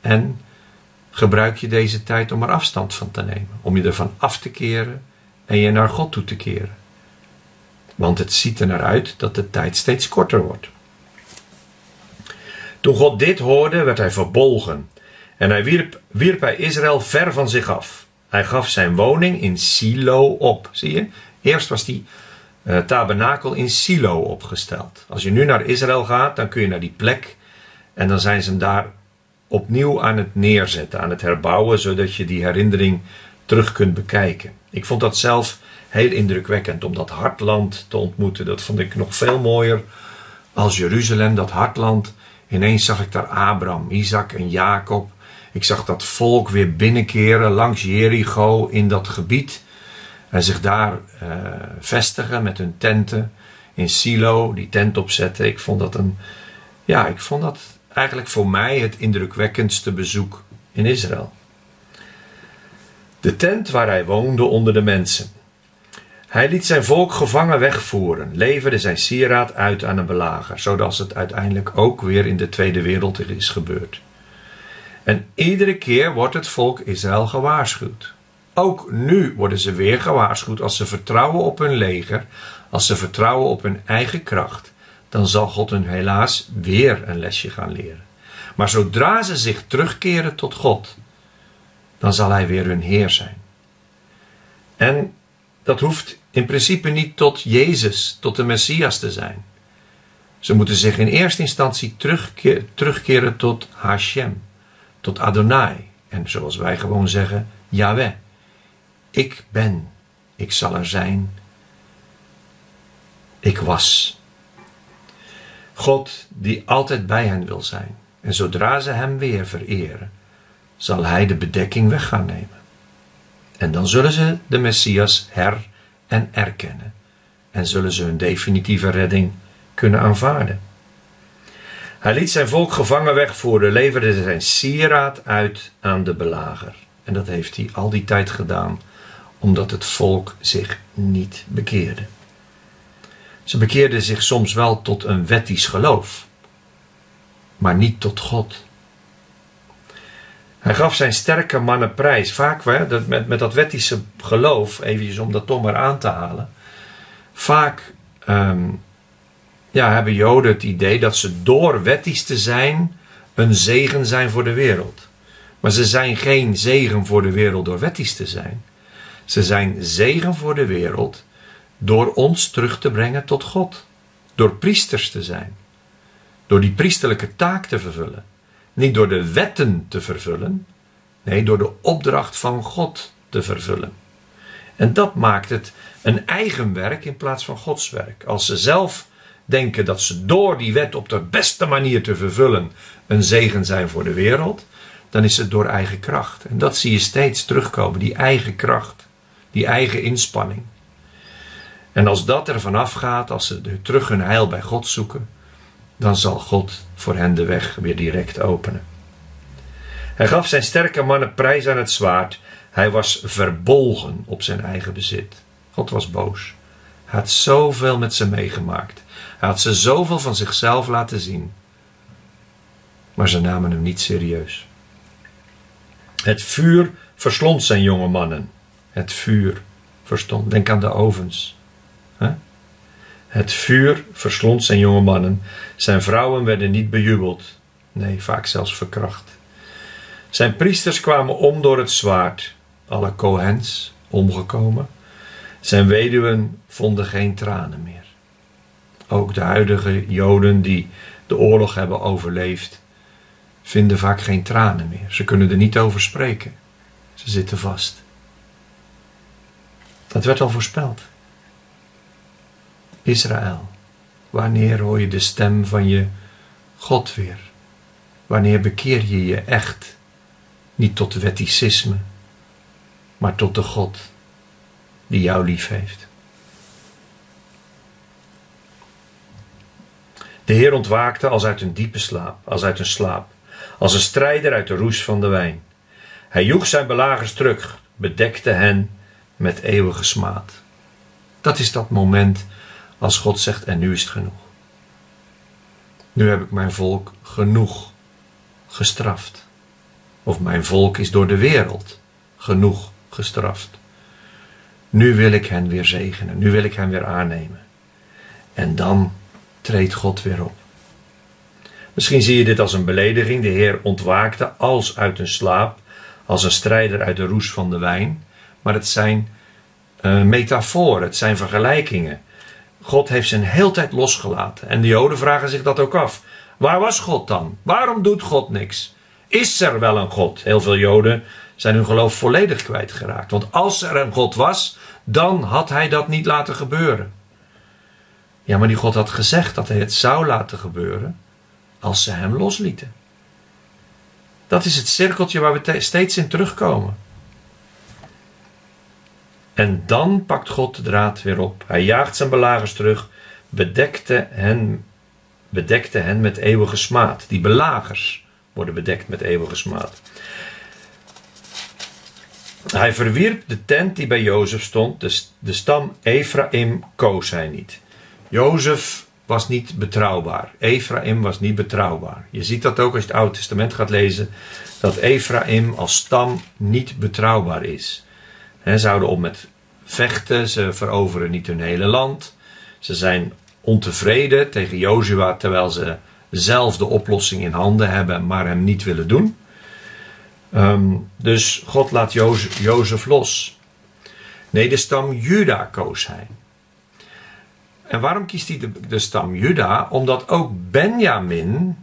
En gebruik je deze tijd om er afstand van te nemen, om je ervan af te keren en je naar God toe te keren. Want het ziet er naar uit dat de tijd steeds korter wordt. Toen God dit hoorde, werd hij verbolgen en hij wierp, wierp hij Israël ver van zich af. Hij gaf zijn woning in Silo op. Zie je? Eerst was die uh, tabernakel in Silo opgesteld. Als je nu naar Israël gaat, dan kun je naar die plek en dan zijn ze hem daar opnieuw aan het neerzetten, aan het herbouwen, zodat je die herinnering terug kunt bekijken. Ik vond dat zelf heel indrukwekkend om dat hartland te ontmoeten. Dat vond ik nog veel mooier als Jeruzalem, dat hartland. Ineens zag ik daar Abraham, Isaac en Jacob. Ik zag dat volk weer binnenkeren langs Jericho in dat gebied. En zich daar uh, vestigen met hun tenten. In Silo, die tent opzetten. Ik vond dat een. Ja, ik vond dat eigenlijk voor mij het indrukwekkendste bezoek in Israël. De tent waar hij woonde onder de mensen. Hij liet zijn volk gevangen wegvoeren, leverde zijn sieraad uit aan een belager, zodat het uiteindelijk ook weer in de Tweede Wereldoorlog is gebeurd. En iedere keer wordt het volk Israël gewaarschuwd. Ook nu worden ze weer gewaarschuwd als ze vertrouwen op hun leger, als ze vertrouwen op hun eigen kracht, dan zal God hun helaas weer een lesje gaan leren. Maar zodra ze zich terugkeren tot God, dan zal Hij weer hun Heer zijn. En dat hoeft in principe niet tot Jezus, tot de Messias te zijn. Ze moeten zich in eerste instantie terugkeren tot Hashem, tot Adonai. En zoals wij gewoon zeggen, Yahweh. Ik ben, ik zal er zijn. Ik was. God die altijd bij hen wil zijn. En zodra ze hem weer vereren, zal hij de bedekking weg gaan nemen. En dan zullen ze de Messias her- en erkennen. En zullen ze hun definitieve redding kunnen aanvaarden. Hij liet zijn volk gevangen wegvoeren, leverde zijn sieraad uit aan de belager. En dat heeft hij al die tijd gedaan, omdat het volk zich niet bekeerde. Ze bekeerden zich soms wel tot een wettisch geloof, maar niet tot God. Hij gaf zijn sterke mannen prijs. Vaak met, met dat wettische geloof, eventjes om dat toch maar aan te halen. Vaak ehm, ja, hebben Joden het idee dat ze door wettisch te zijn een zegen zijn voor de wereld. Maar ze zijn geen zegen voor de wereld door wettisch te zijn. Ze zijn zegen voor de wereld door ons terug te brengen tot God. Door priesters te zijn. Door die priesterlijke taak te vervullen. Niet door de wetten te vervullen, nee, door de opdracht van God te vervullen. En dat maakt het een eigen werk in plaats van Gods werk. Als ze zelf denken dat ze door die wet op de beste manier te vervullen een zegen zijn voor de wereld, dan is het door eigen kracht. En dat zie je steeds terugkomen, die eigen kracht, die eigen inspanning. En als dat er vanaf gaat, als ze terug hun heil bij God zoeken, dan zal God voor hen de weg weer direct openen. Hij gaf zijn sterke mannen prijs aan het zwaard. Hij was verbolgen op zijn eigen bezit. God was boos. Hij had zoveel met ze meegemaakt. Hij had ze zoveel van zichzelf laten zien. Maar ze namen hem niet serieus. Het vuur verslond zijn jonge mannen. Het vuur verstond. Denk aan de ovens. Het vuur verslond zijn jonge mannen. Zijn vrouwen werden niet bejubeld. Nee, vaak zelfs verkracht. Zijn priesters kwamen om door het zwaard. Alle Kohens omgekomen. Zijn weduwen vonden geen tranen meer. Ook de huidige Joden die de oorlog hebben overleefd, vinden vaak geen tranen meer. Ze kunnen er niet over spreken. Ze zitten vast. Dat werd al voorspeld. Israël, wanneer hoor je de stem van je God weer? Wanneer bekeer je je echt? Niet tot wetticisme, maar tot de God die jou lief heeft. De Heer ontwaakte als uit een diepe slaap, als uit een slaap, als een strijder uit de roes van de wijn. Hij joeg zijn belagers terug, bedekte hen met eeuwige smaad. Dat is dat moment als God zegt: En nu is het genoeg. Nu heb ik mijn volk genoeg gestraft. Of mijn volk is door de wereld genoeg gestraft. Nu wil ik hen weer zegenen. Nu wil ik hen weer aannemen. En dan treedt God weer op. Misschien zie je dit als een belediging. De Heer ontwaakte als uit een slaap, als een strijder uit de roes van de wijn. Maar het zijn uh, metaforen, het zijn vergelijkingen. God heeft zijn heel tijd losgelaten. En de Joden vragen zich dat ook af. Waar was God dan? Waarom doet God niks? Is er wel een God? Heel veel Joden zijn hun geloof volledig kwijtgeraakt. Want als er een God was, dan had hij dat niet laten gebeuren. Ja, maar die God had gezegd dat hij het zou laten gebeuren als ze hem loslieten. Dat is het cirkeltje waar we steeds in terugkomen. En dan pakt God de draad weer op. Hij jaagt zijn belagers terug, bedekte hen, bedekte hen met eeuwige smaad. Die belagers worden bedekt met eeuwige smaad. Hij verwierp de tent die bij Jozef stond. De, de stam Ephraim koos hij niet. Jozef was niet betrouwbaar. Ephraim was niet betrouwbaar. Je ziet dat ook als je het Oude Testament gaat lezen. Dat Ephraim als stam niet betrouwbaar is. He, ze houden op met vechten. Ze veroveren niet hun hele land. Ze zijn ontevreden tegen Jozua terwijl ze zelf de oplossing in handen hebben, maar hem niet willen doen. Ehm, dus God laat Jozef, los. Nee, de stam Juda koos hij. En waarom kiest hij de, de stam Juda? Omdat ook Benjamin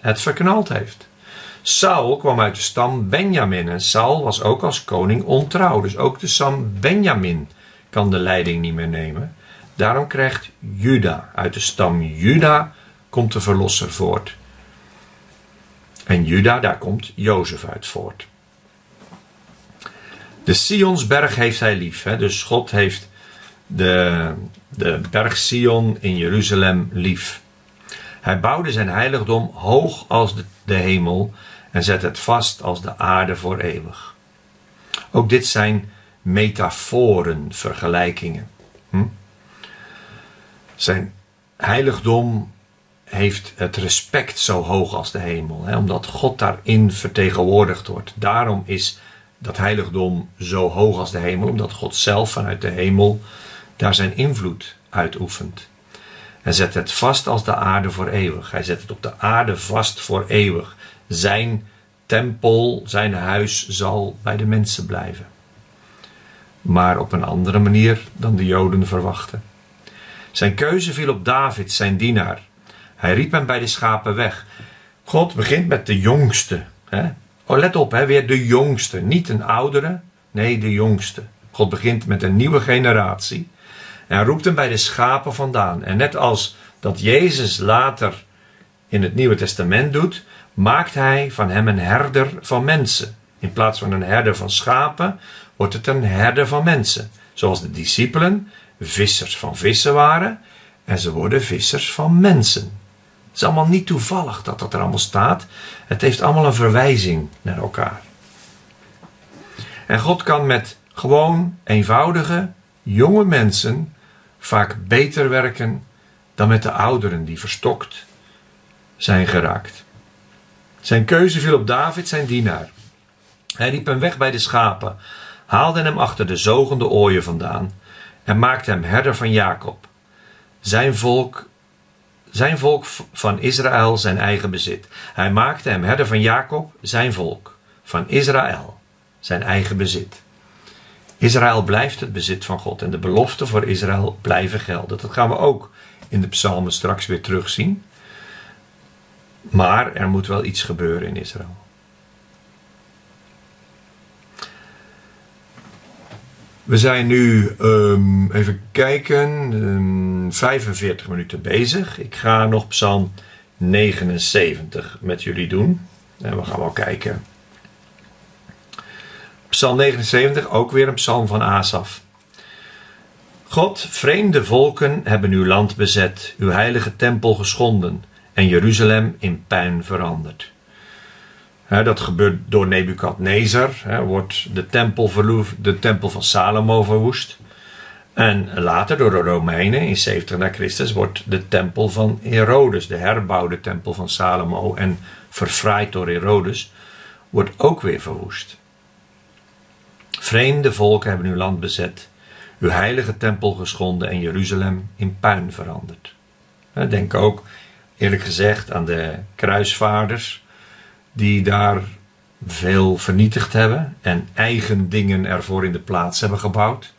het verknald heeft. Saul kwam uit de stam Benjamin en Saul was ook als koning ontrouw. Dus ook de stam Benjamin kan de leiding niet meer nemen. Daarom krijgt Juda, uit de stam Juda komt de verlosser voort. En Juda, daar komt Jozef uit voort. De Sionsberg heeft hij lief. Hè? Dus God heeft de, de berg Sion in Jeruzalem lief. Hij bouwde zijn heiligdom hoog als de, de hemel en zet het vast als de aarde voor eeuwig. Ook dit zijn metaforen, vergelijkingen. Hm? Zijn heiligdom heeft het respect zo hoog als de hemel, hè, omdat God daarin vertegenwoordigd wordt. Daarom is dat heiligdom zo hoog als de hemel, omdat God zelf vanuit de hemel daar zijn invloed uitoefent. En zet het vast als de aarde voor eeuwig. Hij zet het op de aarde vast voor eeuwig. Zijn tempel, zijn huis zal bij de mensen blijven. Maar op een andere manier dan de Joden verwachten. Zijn keuze viel op David, zijn dienaar. Hij riep hem bij de schapen weg. God begint met de jongste. Hè? Oh, let op, hè, weer de jongste. Niet een oudere, nee, de jongste. God begint met een nieuwe generatie. En roept hem bij de schapen vandaan. En net als dat Jezus later in het Nieuwe Testament doet, maakt hij van hem een herder van mensen. In plaats van een herder van schapen, wordt het een herder van mensen. Zoals de discipelen vissers van vissen waren en ze worden vissers van mensen. Het is allemaal niet toevallig dat dat er allemaal staat. Het heeft allemaal een verwijzing naar elkaar. En God kan met gewoon eenvoudige, jonge mensen vaak beter werken dan met de ouderen die verstokt zijn geraakt. Zijn keuze viel op David, zijn dienaar. Hij riep hem weg bij de schapen, haalde hem achter de zogende ooien vandaan en maakte hem herder van Jacob. Zijn volk, zijn volk van Israël zijn eigen bezit. Hij maakte hem herder van Jacob, zijn volk, van Israël, zijn eigen bezit. Israël blijft het bezit van God en de beloften voor Israël blijven gelden. Dat gaan we ook in de psalmen straks weer terugzien. Maar er moet wel iets gebeuren in Israël. We zijn nu, um, even kijken, um, ehm, 45 minuten bezig. Ik ga nog Psalm 79 met jullie doen. En we gaan wel kijken. Psalm 79, ook weer een psalm van Asaf. God, vreemde volken hebben uw land bezet, uw heilige tempel geschonden en Jeruzalem in puin veranderd. dat gebeurt door Nebukadnezar. wordt de tempel, de tempel van Salomo verwoest. En later door de Romeinen in 70 na Christus wordt de tempel van Herodes, de herbouwde tempel van Salomo en verfraaid door Herodes, wordt ook weer verwoest. Vreemde volken hebben uw land bezet, uw heilige tempel geschonden en Jeruzalem in puin veranderd. Denk ook, eerlijk gezegd, aan de kruisvaarders die daar veel vernietigd hebben en eigen dingen ervoor in de plaats hebben gebouwd.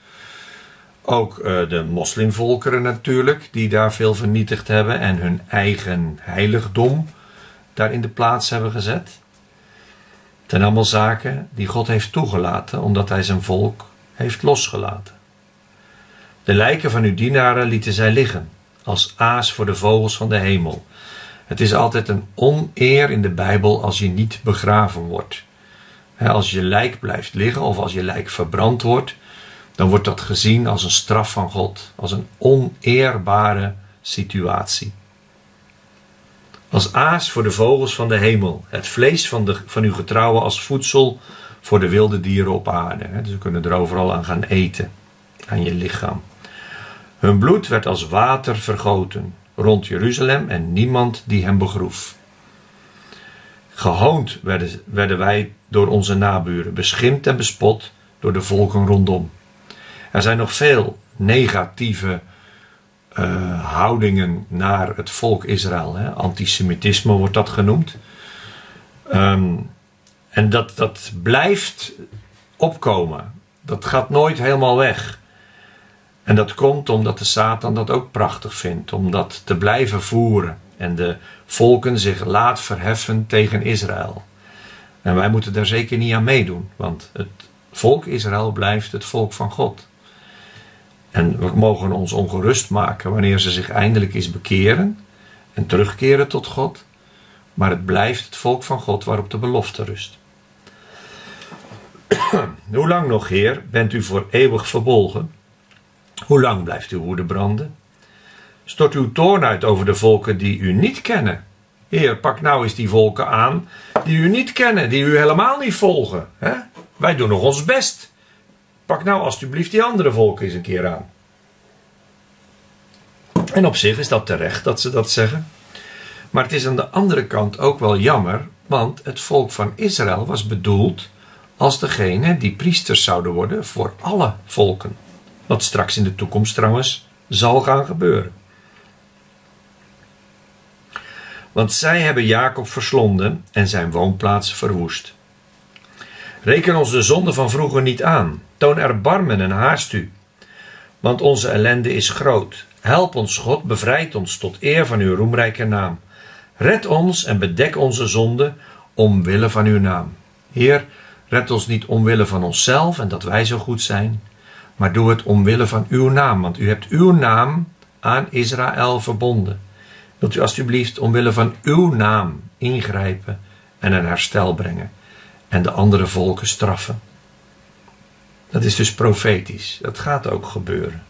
Ook uh, de moslimvolkeren natuurlijk, die daar veel vernietigd hebben en hun eigen heiligdom daar in de plaats hebben gezet. Ten allemaal zaken die God heeft toegelaten, omdat hij zijn volk heeft losgelaten. De lijken van uw dienaren lieten zij liggen, als aas voor de vogels van de hemel. Het is altijd een oneer in de Bijbel als je niet begraven wordt. Als je lijk blijft liggen of als je lijk verbrand wordt, dan wordt dat gezien als een straf van God, als een oneerbare situatie. Als aas voor de vogels van de hemel, het vlees van, de, van uw getrouwen als voedsel voor de wilde dieren op aarde. Ze kunnen er overal aan gaan eten, aan je lichaam. Hun bloed werd als water vergoten rond Jeruzalem en niemand die hem begroef. Gehoond werden, werden wij door onze naburen, beschimpt en bespot door de volken rondom. Er zijn nog veel negatieve uh, houdingen naar het volk Israël. Hè. Antisemitisme wordt dat genoemd. Um, en dat, dat blijft opkomen. Dat gaat nooit helemaal weg. En dat komt omdat de Satan dat ook prachtig vindt, om dat te blijven voeren en de volken zich laat verheffen tegen Israël. En wij moeten daar zeker niet aan meedoen, want het volk Israël blijft het volk van God. En we mogen ons ongerust maken wanneer ze zich eindelijk eens bekeren en terugkeren tot God. Maar het blijft het volk van God waarop de belofte rust. Hoe lang nog, Heer, bent u voor eeuwig verbolgen? Hoe lang blijft uw woede branden? Stort uw toorn uit over de volken die u niet kennen. Heer, pak nou eens die volken aan die u niet kennen, die u helemaal niet volgen. Hè? Wij doen nog ons best. Pak nou alstublieft die andere volken eens een keer aan. En op zich is dat terecht dat ze dat zeggen. Maar het is aan de andere kant ook wel jammer, want het volk van Israël was bedoeld als degene die priesters zouden worden voor alle volken. Wat straks in de toekomst trouwens zal gaan gebeuren. Want zij hebben Jacob verslonden en zijn woonplaats verwoest. Reken ons de zonde van vroeger niet aan. Toon erbarmen en haast u. Want onze ellende is groot. Help ons, God, bevrijd ons tot eer van uw roemrijke naam. Red ons en bedek onze zonde omwille van uw naam. Heer, red ons niet omwille van onszelf en dat wij zo goed zijn, maar doe het omwille van uw naam, want u hebt uw naam aan Israël verbonden. Wilt u alstublieft omwille van uw naam ingrijpen en een herstel brengen en de andere volken straffen? Dat is dus profetisch. Dat gaat ook gebeuren.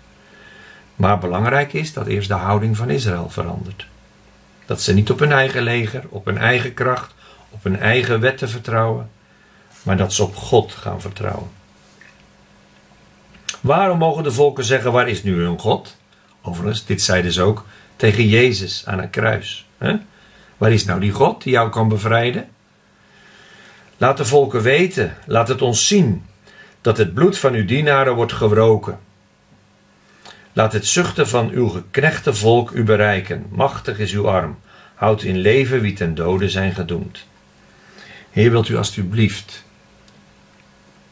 Maar belangrijk is dat eerst de houding van Israël verandert. Dat ze niet op hun eigen leger, op hun eigen kracht, op hun eigen wetten vertrouwen, maar dat ze op God gaan vertrouwen. Waarom mogen de volken zeggen: Waar is nu hun God? Overigens, dit zeiden ze ook tegen Jezus aan een kruis. Hè? Waar is nou die God die jou kan bevrijden? Laat de volken weten, laat het ons zien, dat het bloed van uw dienaren wordt gewroken. Laat het zuchten van uw geknechte volk u bereiken. Machtig is uw arm. Houd in leven wie ten dode zijn gedoemd. Heer, wilt u alstublieft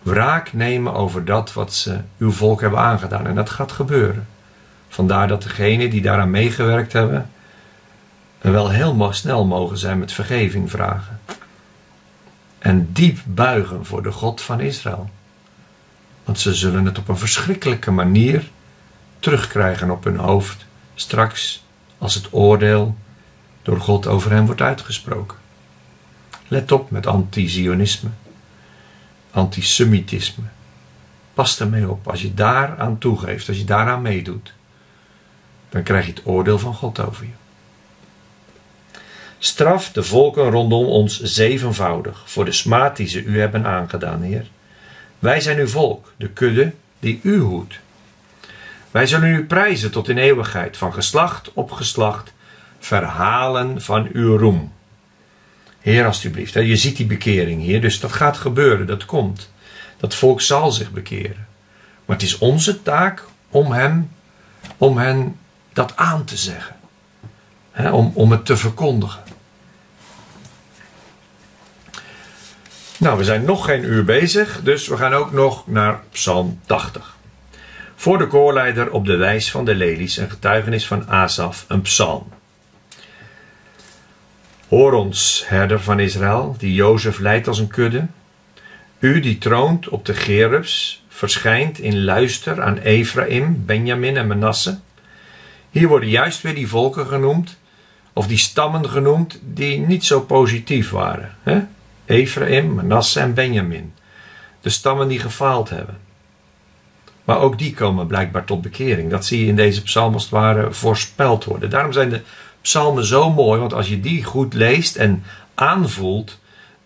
wraak nemen over dat wat ze uw volk hebben aangedaan. En dat gaat gebeuren. Vandaar dat degenen die daaraan meegewerkt hebben, En wel heel snel mogen zij met vergeving vragen. En diep buigen voor de God van Israël. Want ze zullen het op een verschrikkelijke manier terugkrijgen op hun hoofd straks als het oordeel door God over hen wordt uitgesproken. Let op met anti-Zionisme, antisemitisme. Pas ermee op. Als je daaraan toegeeft, als je daaraan meedoet, dan krijg je het oordeel van God over je. Straf de volken rondom ons zevenvoudig voor de smaad die ze u hebben aangedaan, Heer. Wij zijn uw volk, de kudde die u hoedt. Wij zullen u prijzen tot in eeuwigheid, van geslacht op geslacht, verhalen van uw roem. Heer, alstublieft, je ziet die bekering hier, dus dat gaat gebeuren, dat komt. Dat volk zal zich bekeren. Maar het is onze taak om hem, om hen dat aan te zeggen. om, om het te verkondigen. Nou, we zijn nog geen uur bezig, dus we gaan ook nog naar Psalm 80. Voor de koorleider op de wijs van de lelies, een getuigenis van Asaf, een psalm. Hoor ons, herder van Israël, die Jozef leidt als een kudde. U die troont op de Gerubs, verschijnt in luister aan Ephraim, Benjamin en Manasse. Hier worden juist weer die volken genoemd, of die stammen genoemd, die niet zo positief waren. Hè? Ephraim, Manasse en Benjamin. De stammen die gefaald hebben. Maar ook die komen blijkbaar tot bekering. Dat zie je in deze psalm als het ware voorspeld worden. Daarom zijn de psalmen zo mooi, want als je die goed leest en aanvoelt,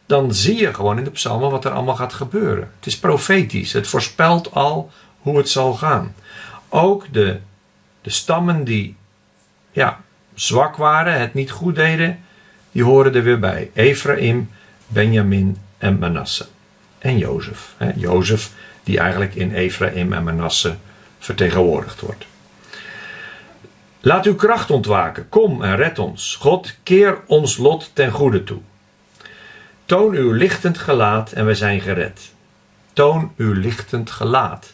dan zie je gewoon in de psalmen wat er allemaal gaat gebeuren. Het is profetisch, het voorspelt al hoe het zal gaan. Ook de, de stammen die ja, zwak waren, het niet goed deden, die horen er weer bij. Ephraim, Benjamin en Manasse. En Jozef. Jozef die eigenlijk in Ephraim en Manasse vertegenwoordigd wordt. Laat uw kracht ontwaken, kom en red ons. God, keer ons lot ten goede toe. Toon uw lichtend gelaat en wij zijn gered. Toon uw lichtend gelaat.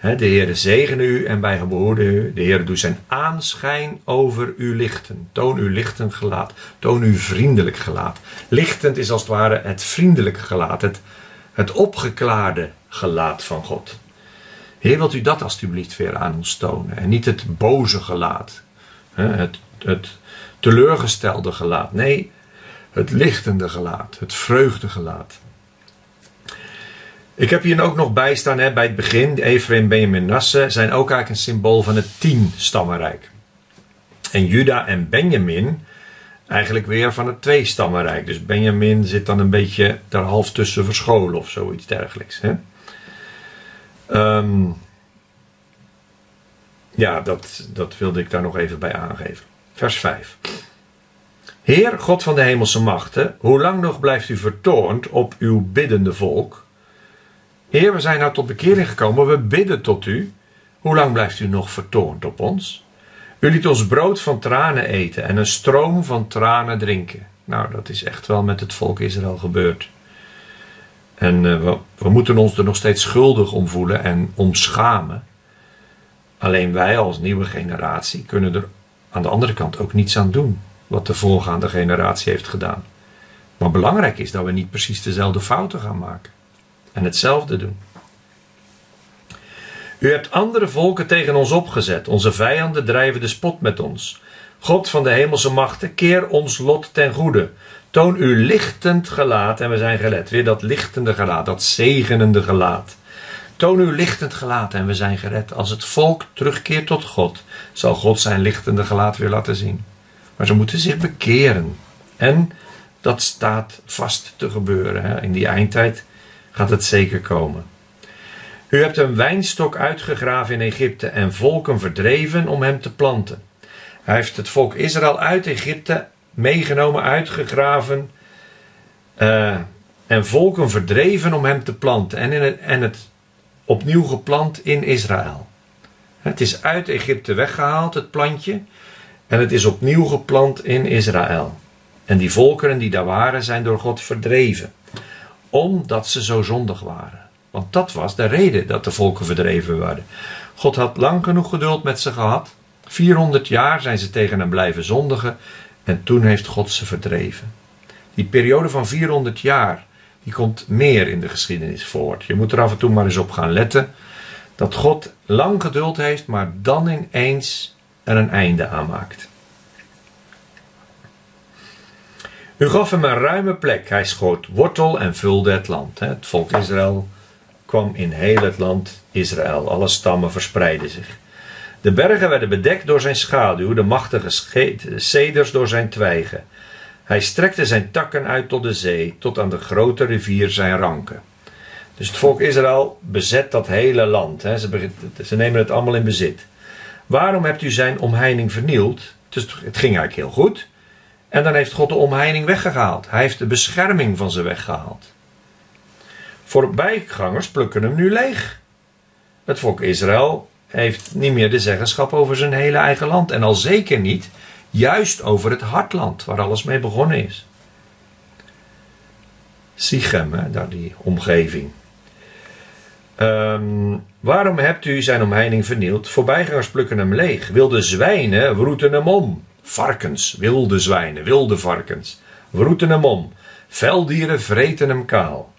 De Heere zegene u en bij u. De Heere doet zijn aanschijn over uw lichten. Toon uw lichtend gelaat. Toon uw vriendelijk gelaat. Lichtend is als het ware het vriendelijke gelaat. Het opgeklaarde gelaat van God. Heer, wilt u dat alstublieft weer aan ons tonen? En niet het boze gelaat. Het, het teleurgestelde gelaat. Nee, het lichtende gelaat. Het vreugdegelaat. Ik heb hier ook nog bij staan hè, bij het begin. Ephraim, Benjamin, Nasse zijn ook eigenlijk een symbool van het tien stammenrijk. En Juda en Benjamin eigenlijk weer van het twee stammenrijk. Dus Benjamin zit dan een beetje daar half tussen verscholen of zoiets dergelijks. Hè? Um, ja, dat, dat wilde ik daar nog even bij aangeven. Vers 5. Heer, God van de hemelse machten, hoe lang nog blijft u vertoornd op uw biddende volk? Heer, we zijn nou tot bekering gekomen, we bidden tot u. Hoe lang blijft u nog vertoornd op ons? U liet ons brood van tranen eten en een stroom van tranen drinken. Nou, dat is echt wel met het volk Israël gebeurd. En uh, we, we, moeten ons er nog steeds schuldig om voelen en om schamen. Alleen wij als nieuwe generatie kunnen er aan de andere kant ook niets aan doen wat de voorgaande generatie heeft gedaan. Maar belangrijk is dat we niet precies dezelfde fouten gaan maken en hetzelfde doen. U hebt andere volken tegen ons opgezet. Onze vijanden drijven de spot met ons. God van de hemelse machten, keer ons lot ten goede. Toon uw lichtend gelaat en we zijn gered. Weer dat lichtende gelaat, dat zegenende gelaat. Toon uw lichtend gelaat en we zijn gered. Als het volk terugkeert tot God, zal God zijn lichtende gelaat weer laten zien. Maar ze moeten zich bekeren. En dat staat vast te gebeuren. Hè? In die eindtijd gaat het zeker komen. U hebt een wijnstok uitgegraven in Egypte en volken verdreven om hem te planten. Hij heeft het volk Israël uit Egypte meegenomen, uitgegraven uh, en volken verdreven om hem te planten en, in het, en het opnieuw geplant in Israël. Het is uit Egypte weggehaald, het plantje, en het is opnieuw geplant in Israël. En die volkeren die daar waren, zijn door God verdreven, omdat ze zo zondig waren. Want dat was de reden dat de volken verdreven werden. God had lang genoeg geduld met ze gehad. 400 jaar zijn ze tegen hem blijven zondigen En toen heeft God ze verdreven. Die periode van 400 jaar, die komt meer in de geschiedenis voor. Je moet er af en toe maar eens op gaan letten. Dat God lang geduld heeft, maar dan ineens er een einde aan maakt. U gaf hem een ruime plek. Hij schoot wortel en vulde het land. Het volk Israël kwam in heel het land Israël. Alle stammen verspreidden zich. De bergen werden bedekt door zijn schaduw, de machtige ceders door zijn twijgen. Hij strekte zijn takken uit tot de zee, tot aan de grote rivier zijn ranken. Dus het volk Israël bezet dat hele land. Hè. Ze, ze, nemen het allemaal in bezit. Waarom hebt u zijn omheining vernield? het ging eigenlijk heel goed. En dan heeft God de omheining weggehaald. Hij heeft de bescherming van ze weggehaald. Voorbijgangers plukken hem nu leeg. Het volk Israël heeft niet meer de zeggenschap over zijn hele eigen land. En al zeker niet juist over het hartland waar alles mee begonnen is. Sichem, hè, daar die omgeving. Ehm, waarom hebt u zijn omheining vernield? Voorbijgangers plukken hem leeg. Wilde zwijnen wroeten hem om. Varkens, wilde zwijnen, wilde varkens, wroeten hem om. Veldieren vreten hem kaal.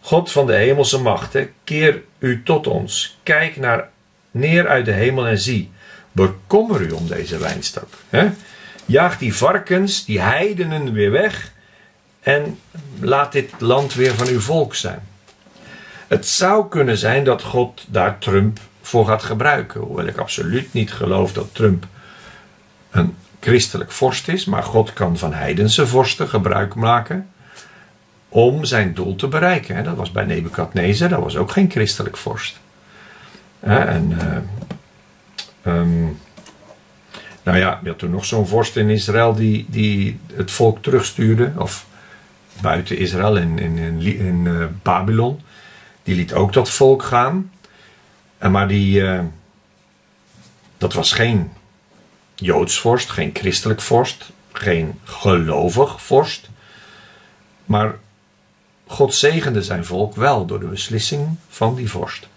God van de hemelse machten, keer u tot ons. Kijk naar, neer uit de hemel en zie. Bekommer u om deze wijnstok. Hè? Jaag die varkens, die heidenen weer weg. En laat dit land weer van uw volk zijn. Het zou kunnen zijn dat God daar Trump voor gaat gebruiken. Hoewel ik absoluut niet geloof dat Trump een christelijk vorst is. Maar God kan van heidense vorsten gebruik maken om zijn doel te bereiken. Dat was bij Nebukadnezar, dat was ook geen christelijk vorst. En, uh, um, nou ja, je had toen nog zo'n vorst in Israël die, die het volk terugstuurde, of buiten Israël in, in, in, uh, Babylon. Die liet ook dat volk gaan. En maar die, uh, dat was geen Joods vorst, geen christelijk vorst, geen gelovig vorst. Maar God zegende zijn volk wel door de beslissing van die vorst.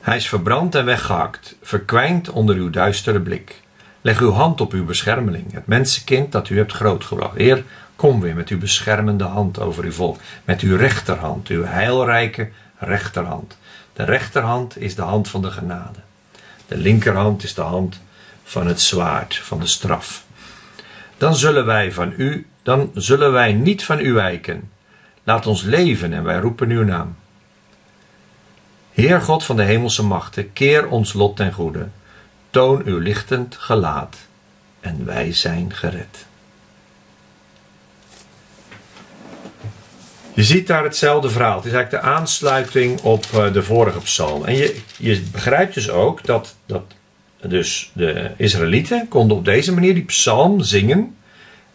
Hij is verbrand en weggehakt, verkwijnd onder uw duistere blik. Leg uw hand op uw beschermeling, het mensenkind dat u hebt grootgebracht. Heer, kom weer met uw beschermende hand over uw volk, met uw rechterhand, uw heilrijke rechterhand. De rechterhand is de hand van de genade. De linkerhand is de hand van het zwaard, van de straf. Dan zullen wij van u, dan zullen wij niet van u wijken. Laat ons leven en wij roepen uw naam. Heer God van de hemelse machten, keer ons lot ten goede. Toon uw lichtend gelaat en wij zijn gered. Je ziet daar hetzelfde verhaal. Het is eigenlijk de aansluiting op eh, de vorige psalm. En je, je begrijpt dus ook dat, dat dus de Israëlieten konden op deze manier die psalm zingen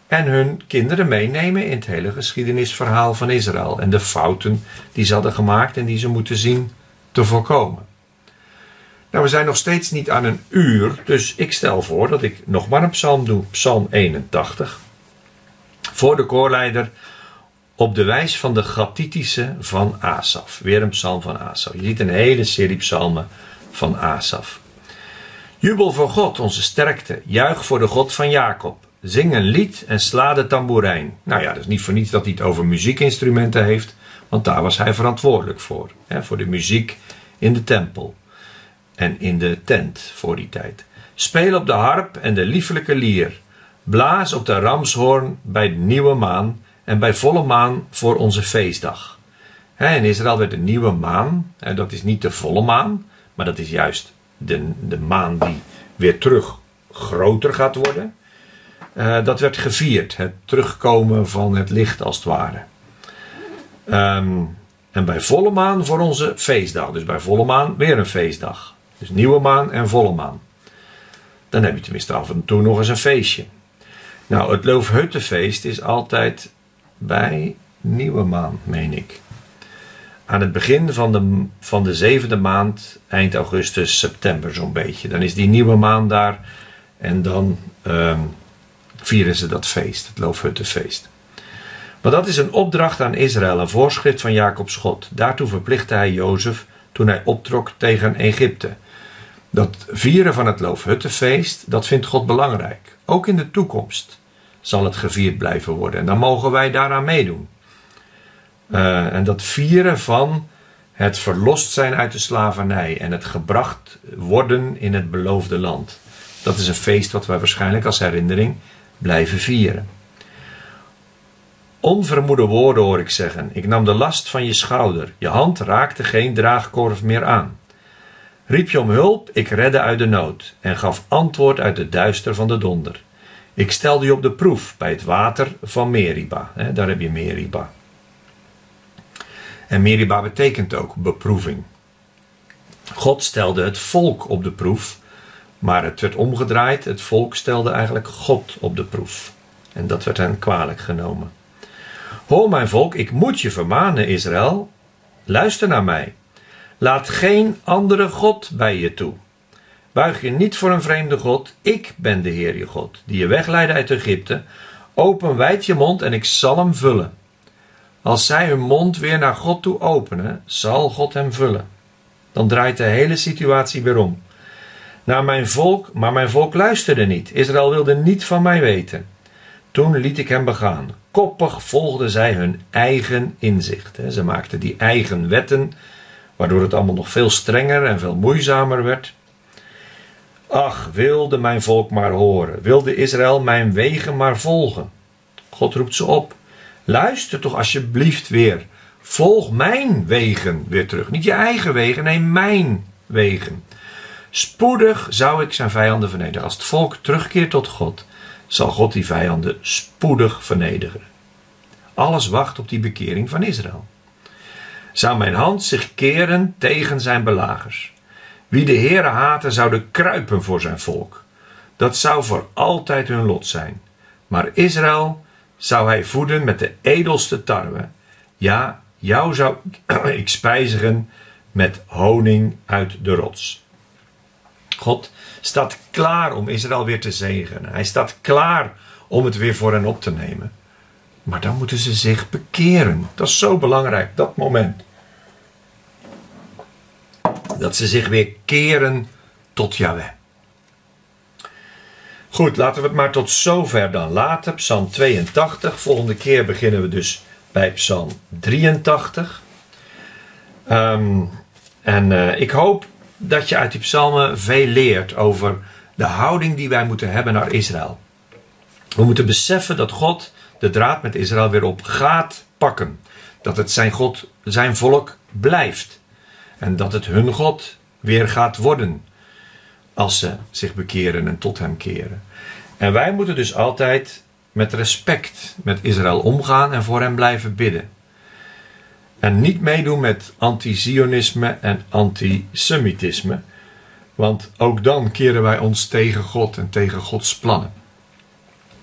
en hun kinderen meenemen in het hele geschiedenisverhaal van Israël en de fouten die ze hadden gemaakt en die ze moeten zien te voorkomen. Nou, we zijn nog steeds niet aan een uur, dus ik stel voor dat ik nog maar een psalm doe, psalm 81. Voor de koorleider op de wijs van de Gattitische van Asaf. Weer een psalm van Asaf. Je ziet een hele serie psalmen van Asaf. Jubel voor God, onze sterkte. Juich voor de God van Jacob. Zing een lied en sla de tamboerijn. Nou ja, dat is niet voor niets dat hij het over muziekinstrumenten heeft, want daar was hij verantwoordelijk voor. Hè, voor de muziek in de tempel en in de tent voor die tijd. Speel op de harp en de liefelijke lier. Blaas op de ramshoorn bij de nieuwe maan en bij volle maan voor onze feestdag. In Israël werd de nieuwe maan, dat is niet de volle maan, maar dat is juist de, de maan die weer terug groter gaat worden. Eh, dat werd gevierd, het terugkomen van het licht als het ware. Ehm, en bij volle maan voor onze feestdag. Dus bij volle maan weer een feestdag. Dus nieuwe maan en volle maan. Dan heb je tenminste af en toe nog eens een feestje. Nou, het Loofhuttenfeest is altijd bij nieuwe maan, meen ik. Aan het begin van de, van de zevende maand, eind augustus, september zo'n beetje. Dan is die nieuwe maan daar en dan ehm, vieren ze dat feest, het Loofhuttenfeest. Maar dat is een opdracht aan Israël, een voorschrift van Jacobs God. Daartoe verplichtte hij Jozef toen hij optrok tegen Egypte. Dat vieren van het Loofhuttenfeest, dat vindt God belangrijk. Ook in de toekomst zal het gevierd blijven worden. En dan mogen wij daaraan meedoen. Uh, en dat vieren van het verlost zijn uit de slavernij en het gebracht worden in het beloofde land. Dat is een feest wat wij waarschijnlijk als herinnering blijven vieren. Onvermoede woorden hoor ik zeggen. Ik nam de last van je schouder. Je hand raakte geen draagkorf meer aan. Riep je om hulp, ik redde uit de nood en gaf antwoord uit de duister van de donder. Ik stelde je op de proef bij het water van Meriba. Daar heb je Meriba. En Meriba betekent ook beproeving. God stelde het volk op de proef, maar het werd omgedraaid. Het volk stelde eigenlijk God op de proef. En dat werd hen kwalijk genomen. Hoor mijn volk, ik moet je vermanen, Israël. Luister naar mij. Laat geen andere God bij je toe. Buig je niet voor een vreemde God. Ik ben de Heer je God, die je wegleidde uit Egypte. Open wijd je mond en ik zal hem vullen. Als zij hun mond weer naar God toe openen, zal God hem vullen. Dan draait de hele situatie weer om. Naar mijn volk, maar mijn volk luisterde niet. Israël wilde niet van mij weten. Toen liet ik hem begaan. Koppig volgden zij hun eigen inzicht. Ze maakten die eigen wetten, waardoor het allemaal nog veel strenger en veel moeizamer werd. Ach, wilde mijn volk maar horen, wilde Israël mijn wegen maar volgen. God roept ze op. Luister toch alsjeblieft weer. Volg mijn wegen weer terug. Niet je eigen wegen, nee, mijn wegen. Spoedig zou ik zijn vijanden vernederen. Als het volk terugkeert tot God, zal God die vijanden spoedig vernederen. Alles wacht op die bekering van Israël. Zou mijn hand zich keren tegen zijn belagers? Wie de Heere haten, zouden kruipen voor zijn volk. Dat zou voor altijd hun lot zijn. Maar Israël zou hij voeden met de edelste tarwe. Ja, jou zou ik spijzigen met honing uit de rots. God staat klaar om Israël weer te zegenen. Hij staat klaar om het weer voor hen op te nemen. Maar dan moeten ze zich bekeren. Dat is zo belangrijk, dat moment. Dat ze zich weer keren tot Yahweh. Goed, laten we het maar tot zover dan laten. Psalm 82. Volgende keer beginnen we dus bij Psalm 83. Ehm, en uh, ik hoop dat je uit die psalmen veel leert over de houding die wij moeten hebben naar Israël. We moeten beseffen dat God de draad met Israël weer op gaat pakken. Dat het zijn God, zijn volk blijft. En dat het hun God weer gaat worden als ze zich bekeren en tot hem keren. En wij moeten dus altijd met respect met Israël omgaan en voor hem blijven bidden. En niet meedoen met anti-Zionisme en antisemitisme, want ook dan keren wij ons tegen God en tegen Gods plannen.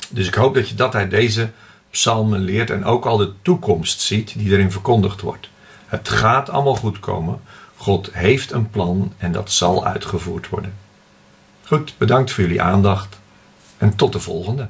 Dus ik hoop dat je dat uit deze psalmen leert en ook al de toekomst ziet die erin verkondigd wordt. Het gaat allemaal goed komen. God heeft een plan en dat zal uitgevoerd worden. Goed, bedankt voor jullie aandacht en tot de volgende.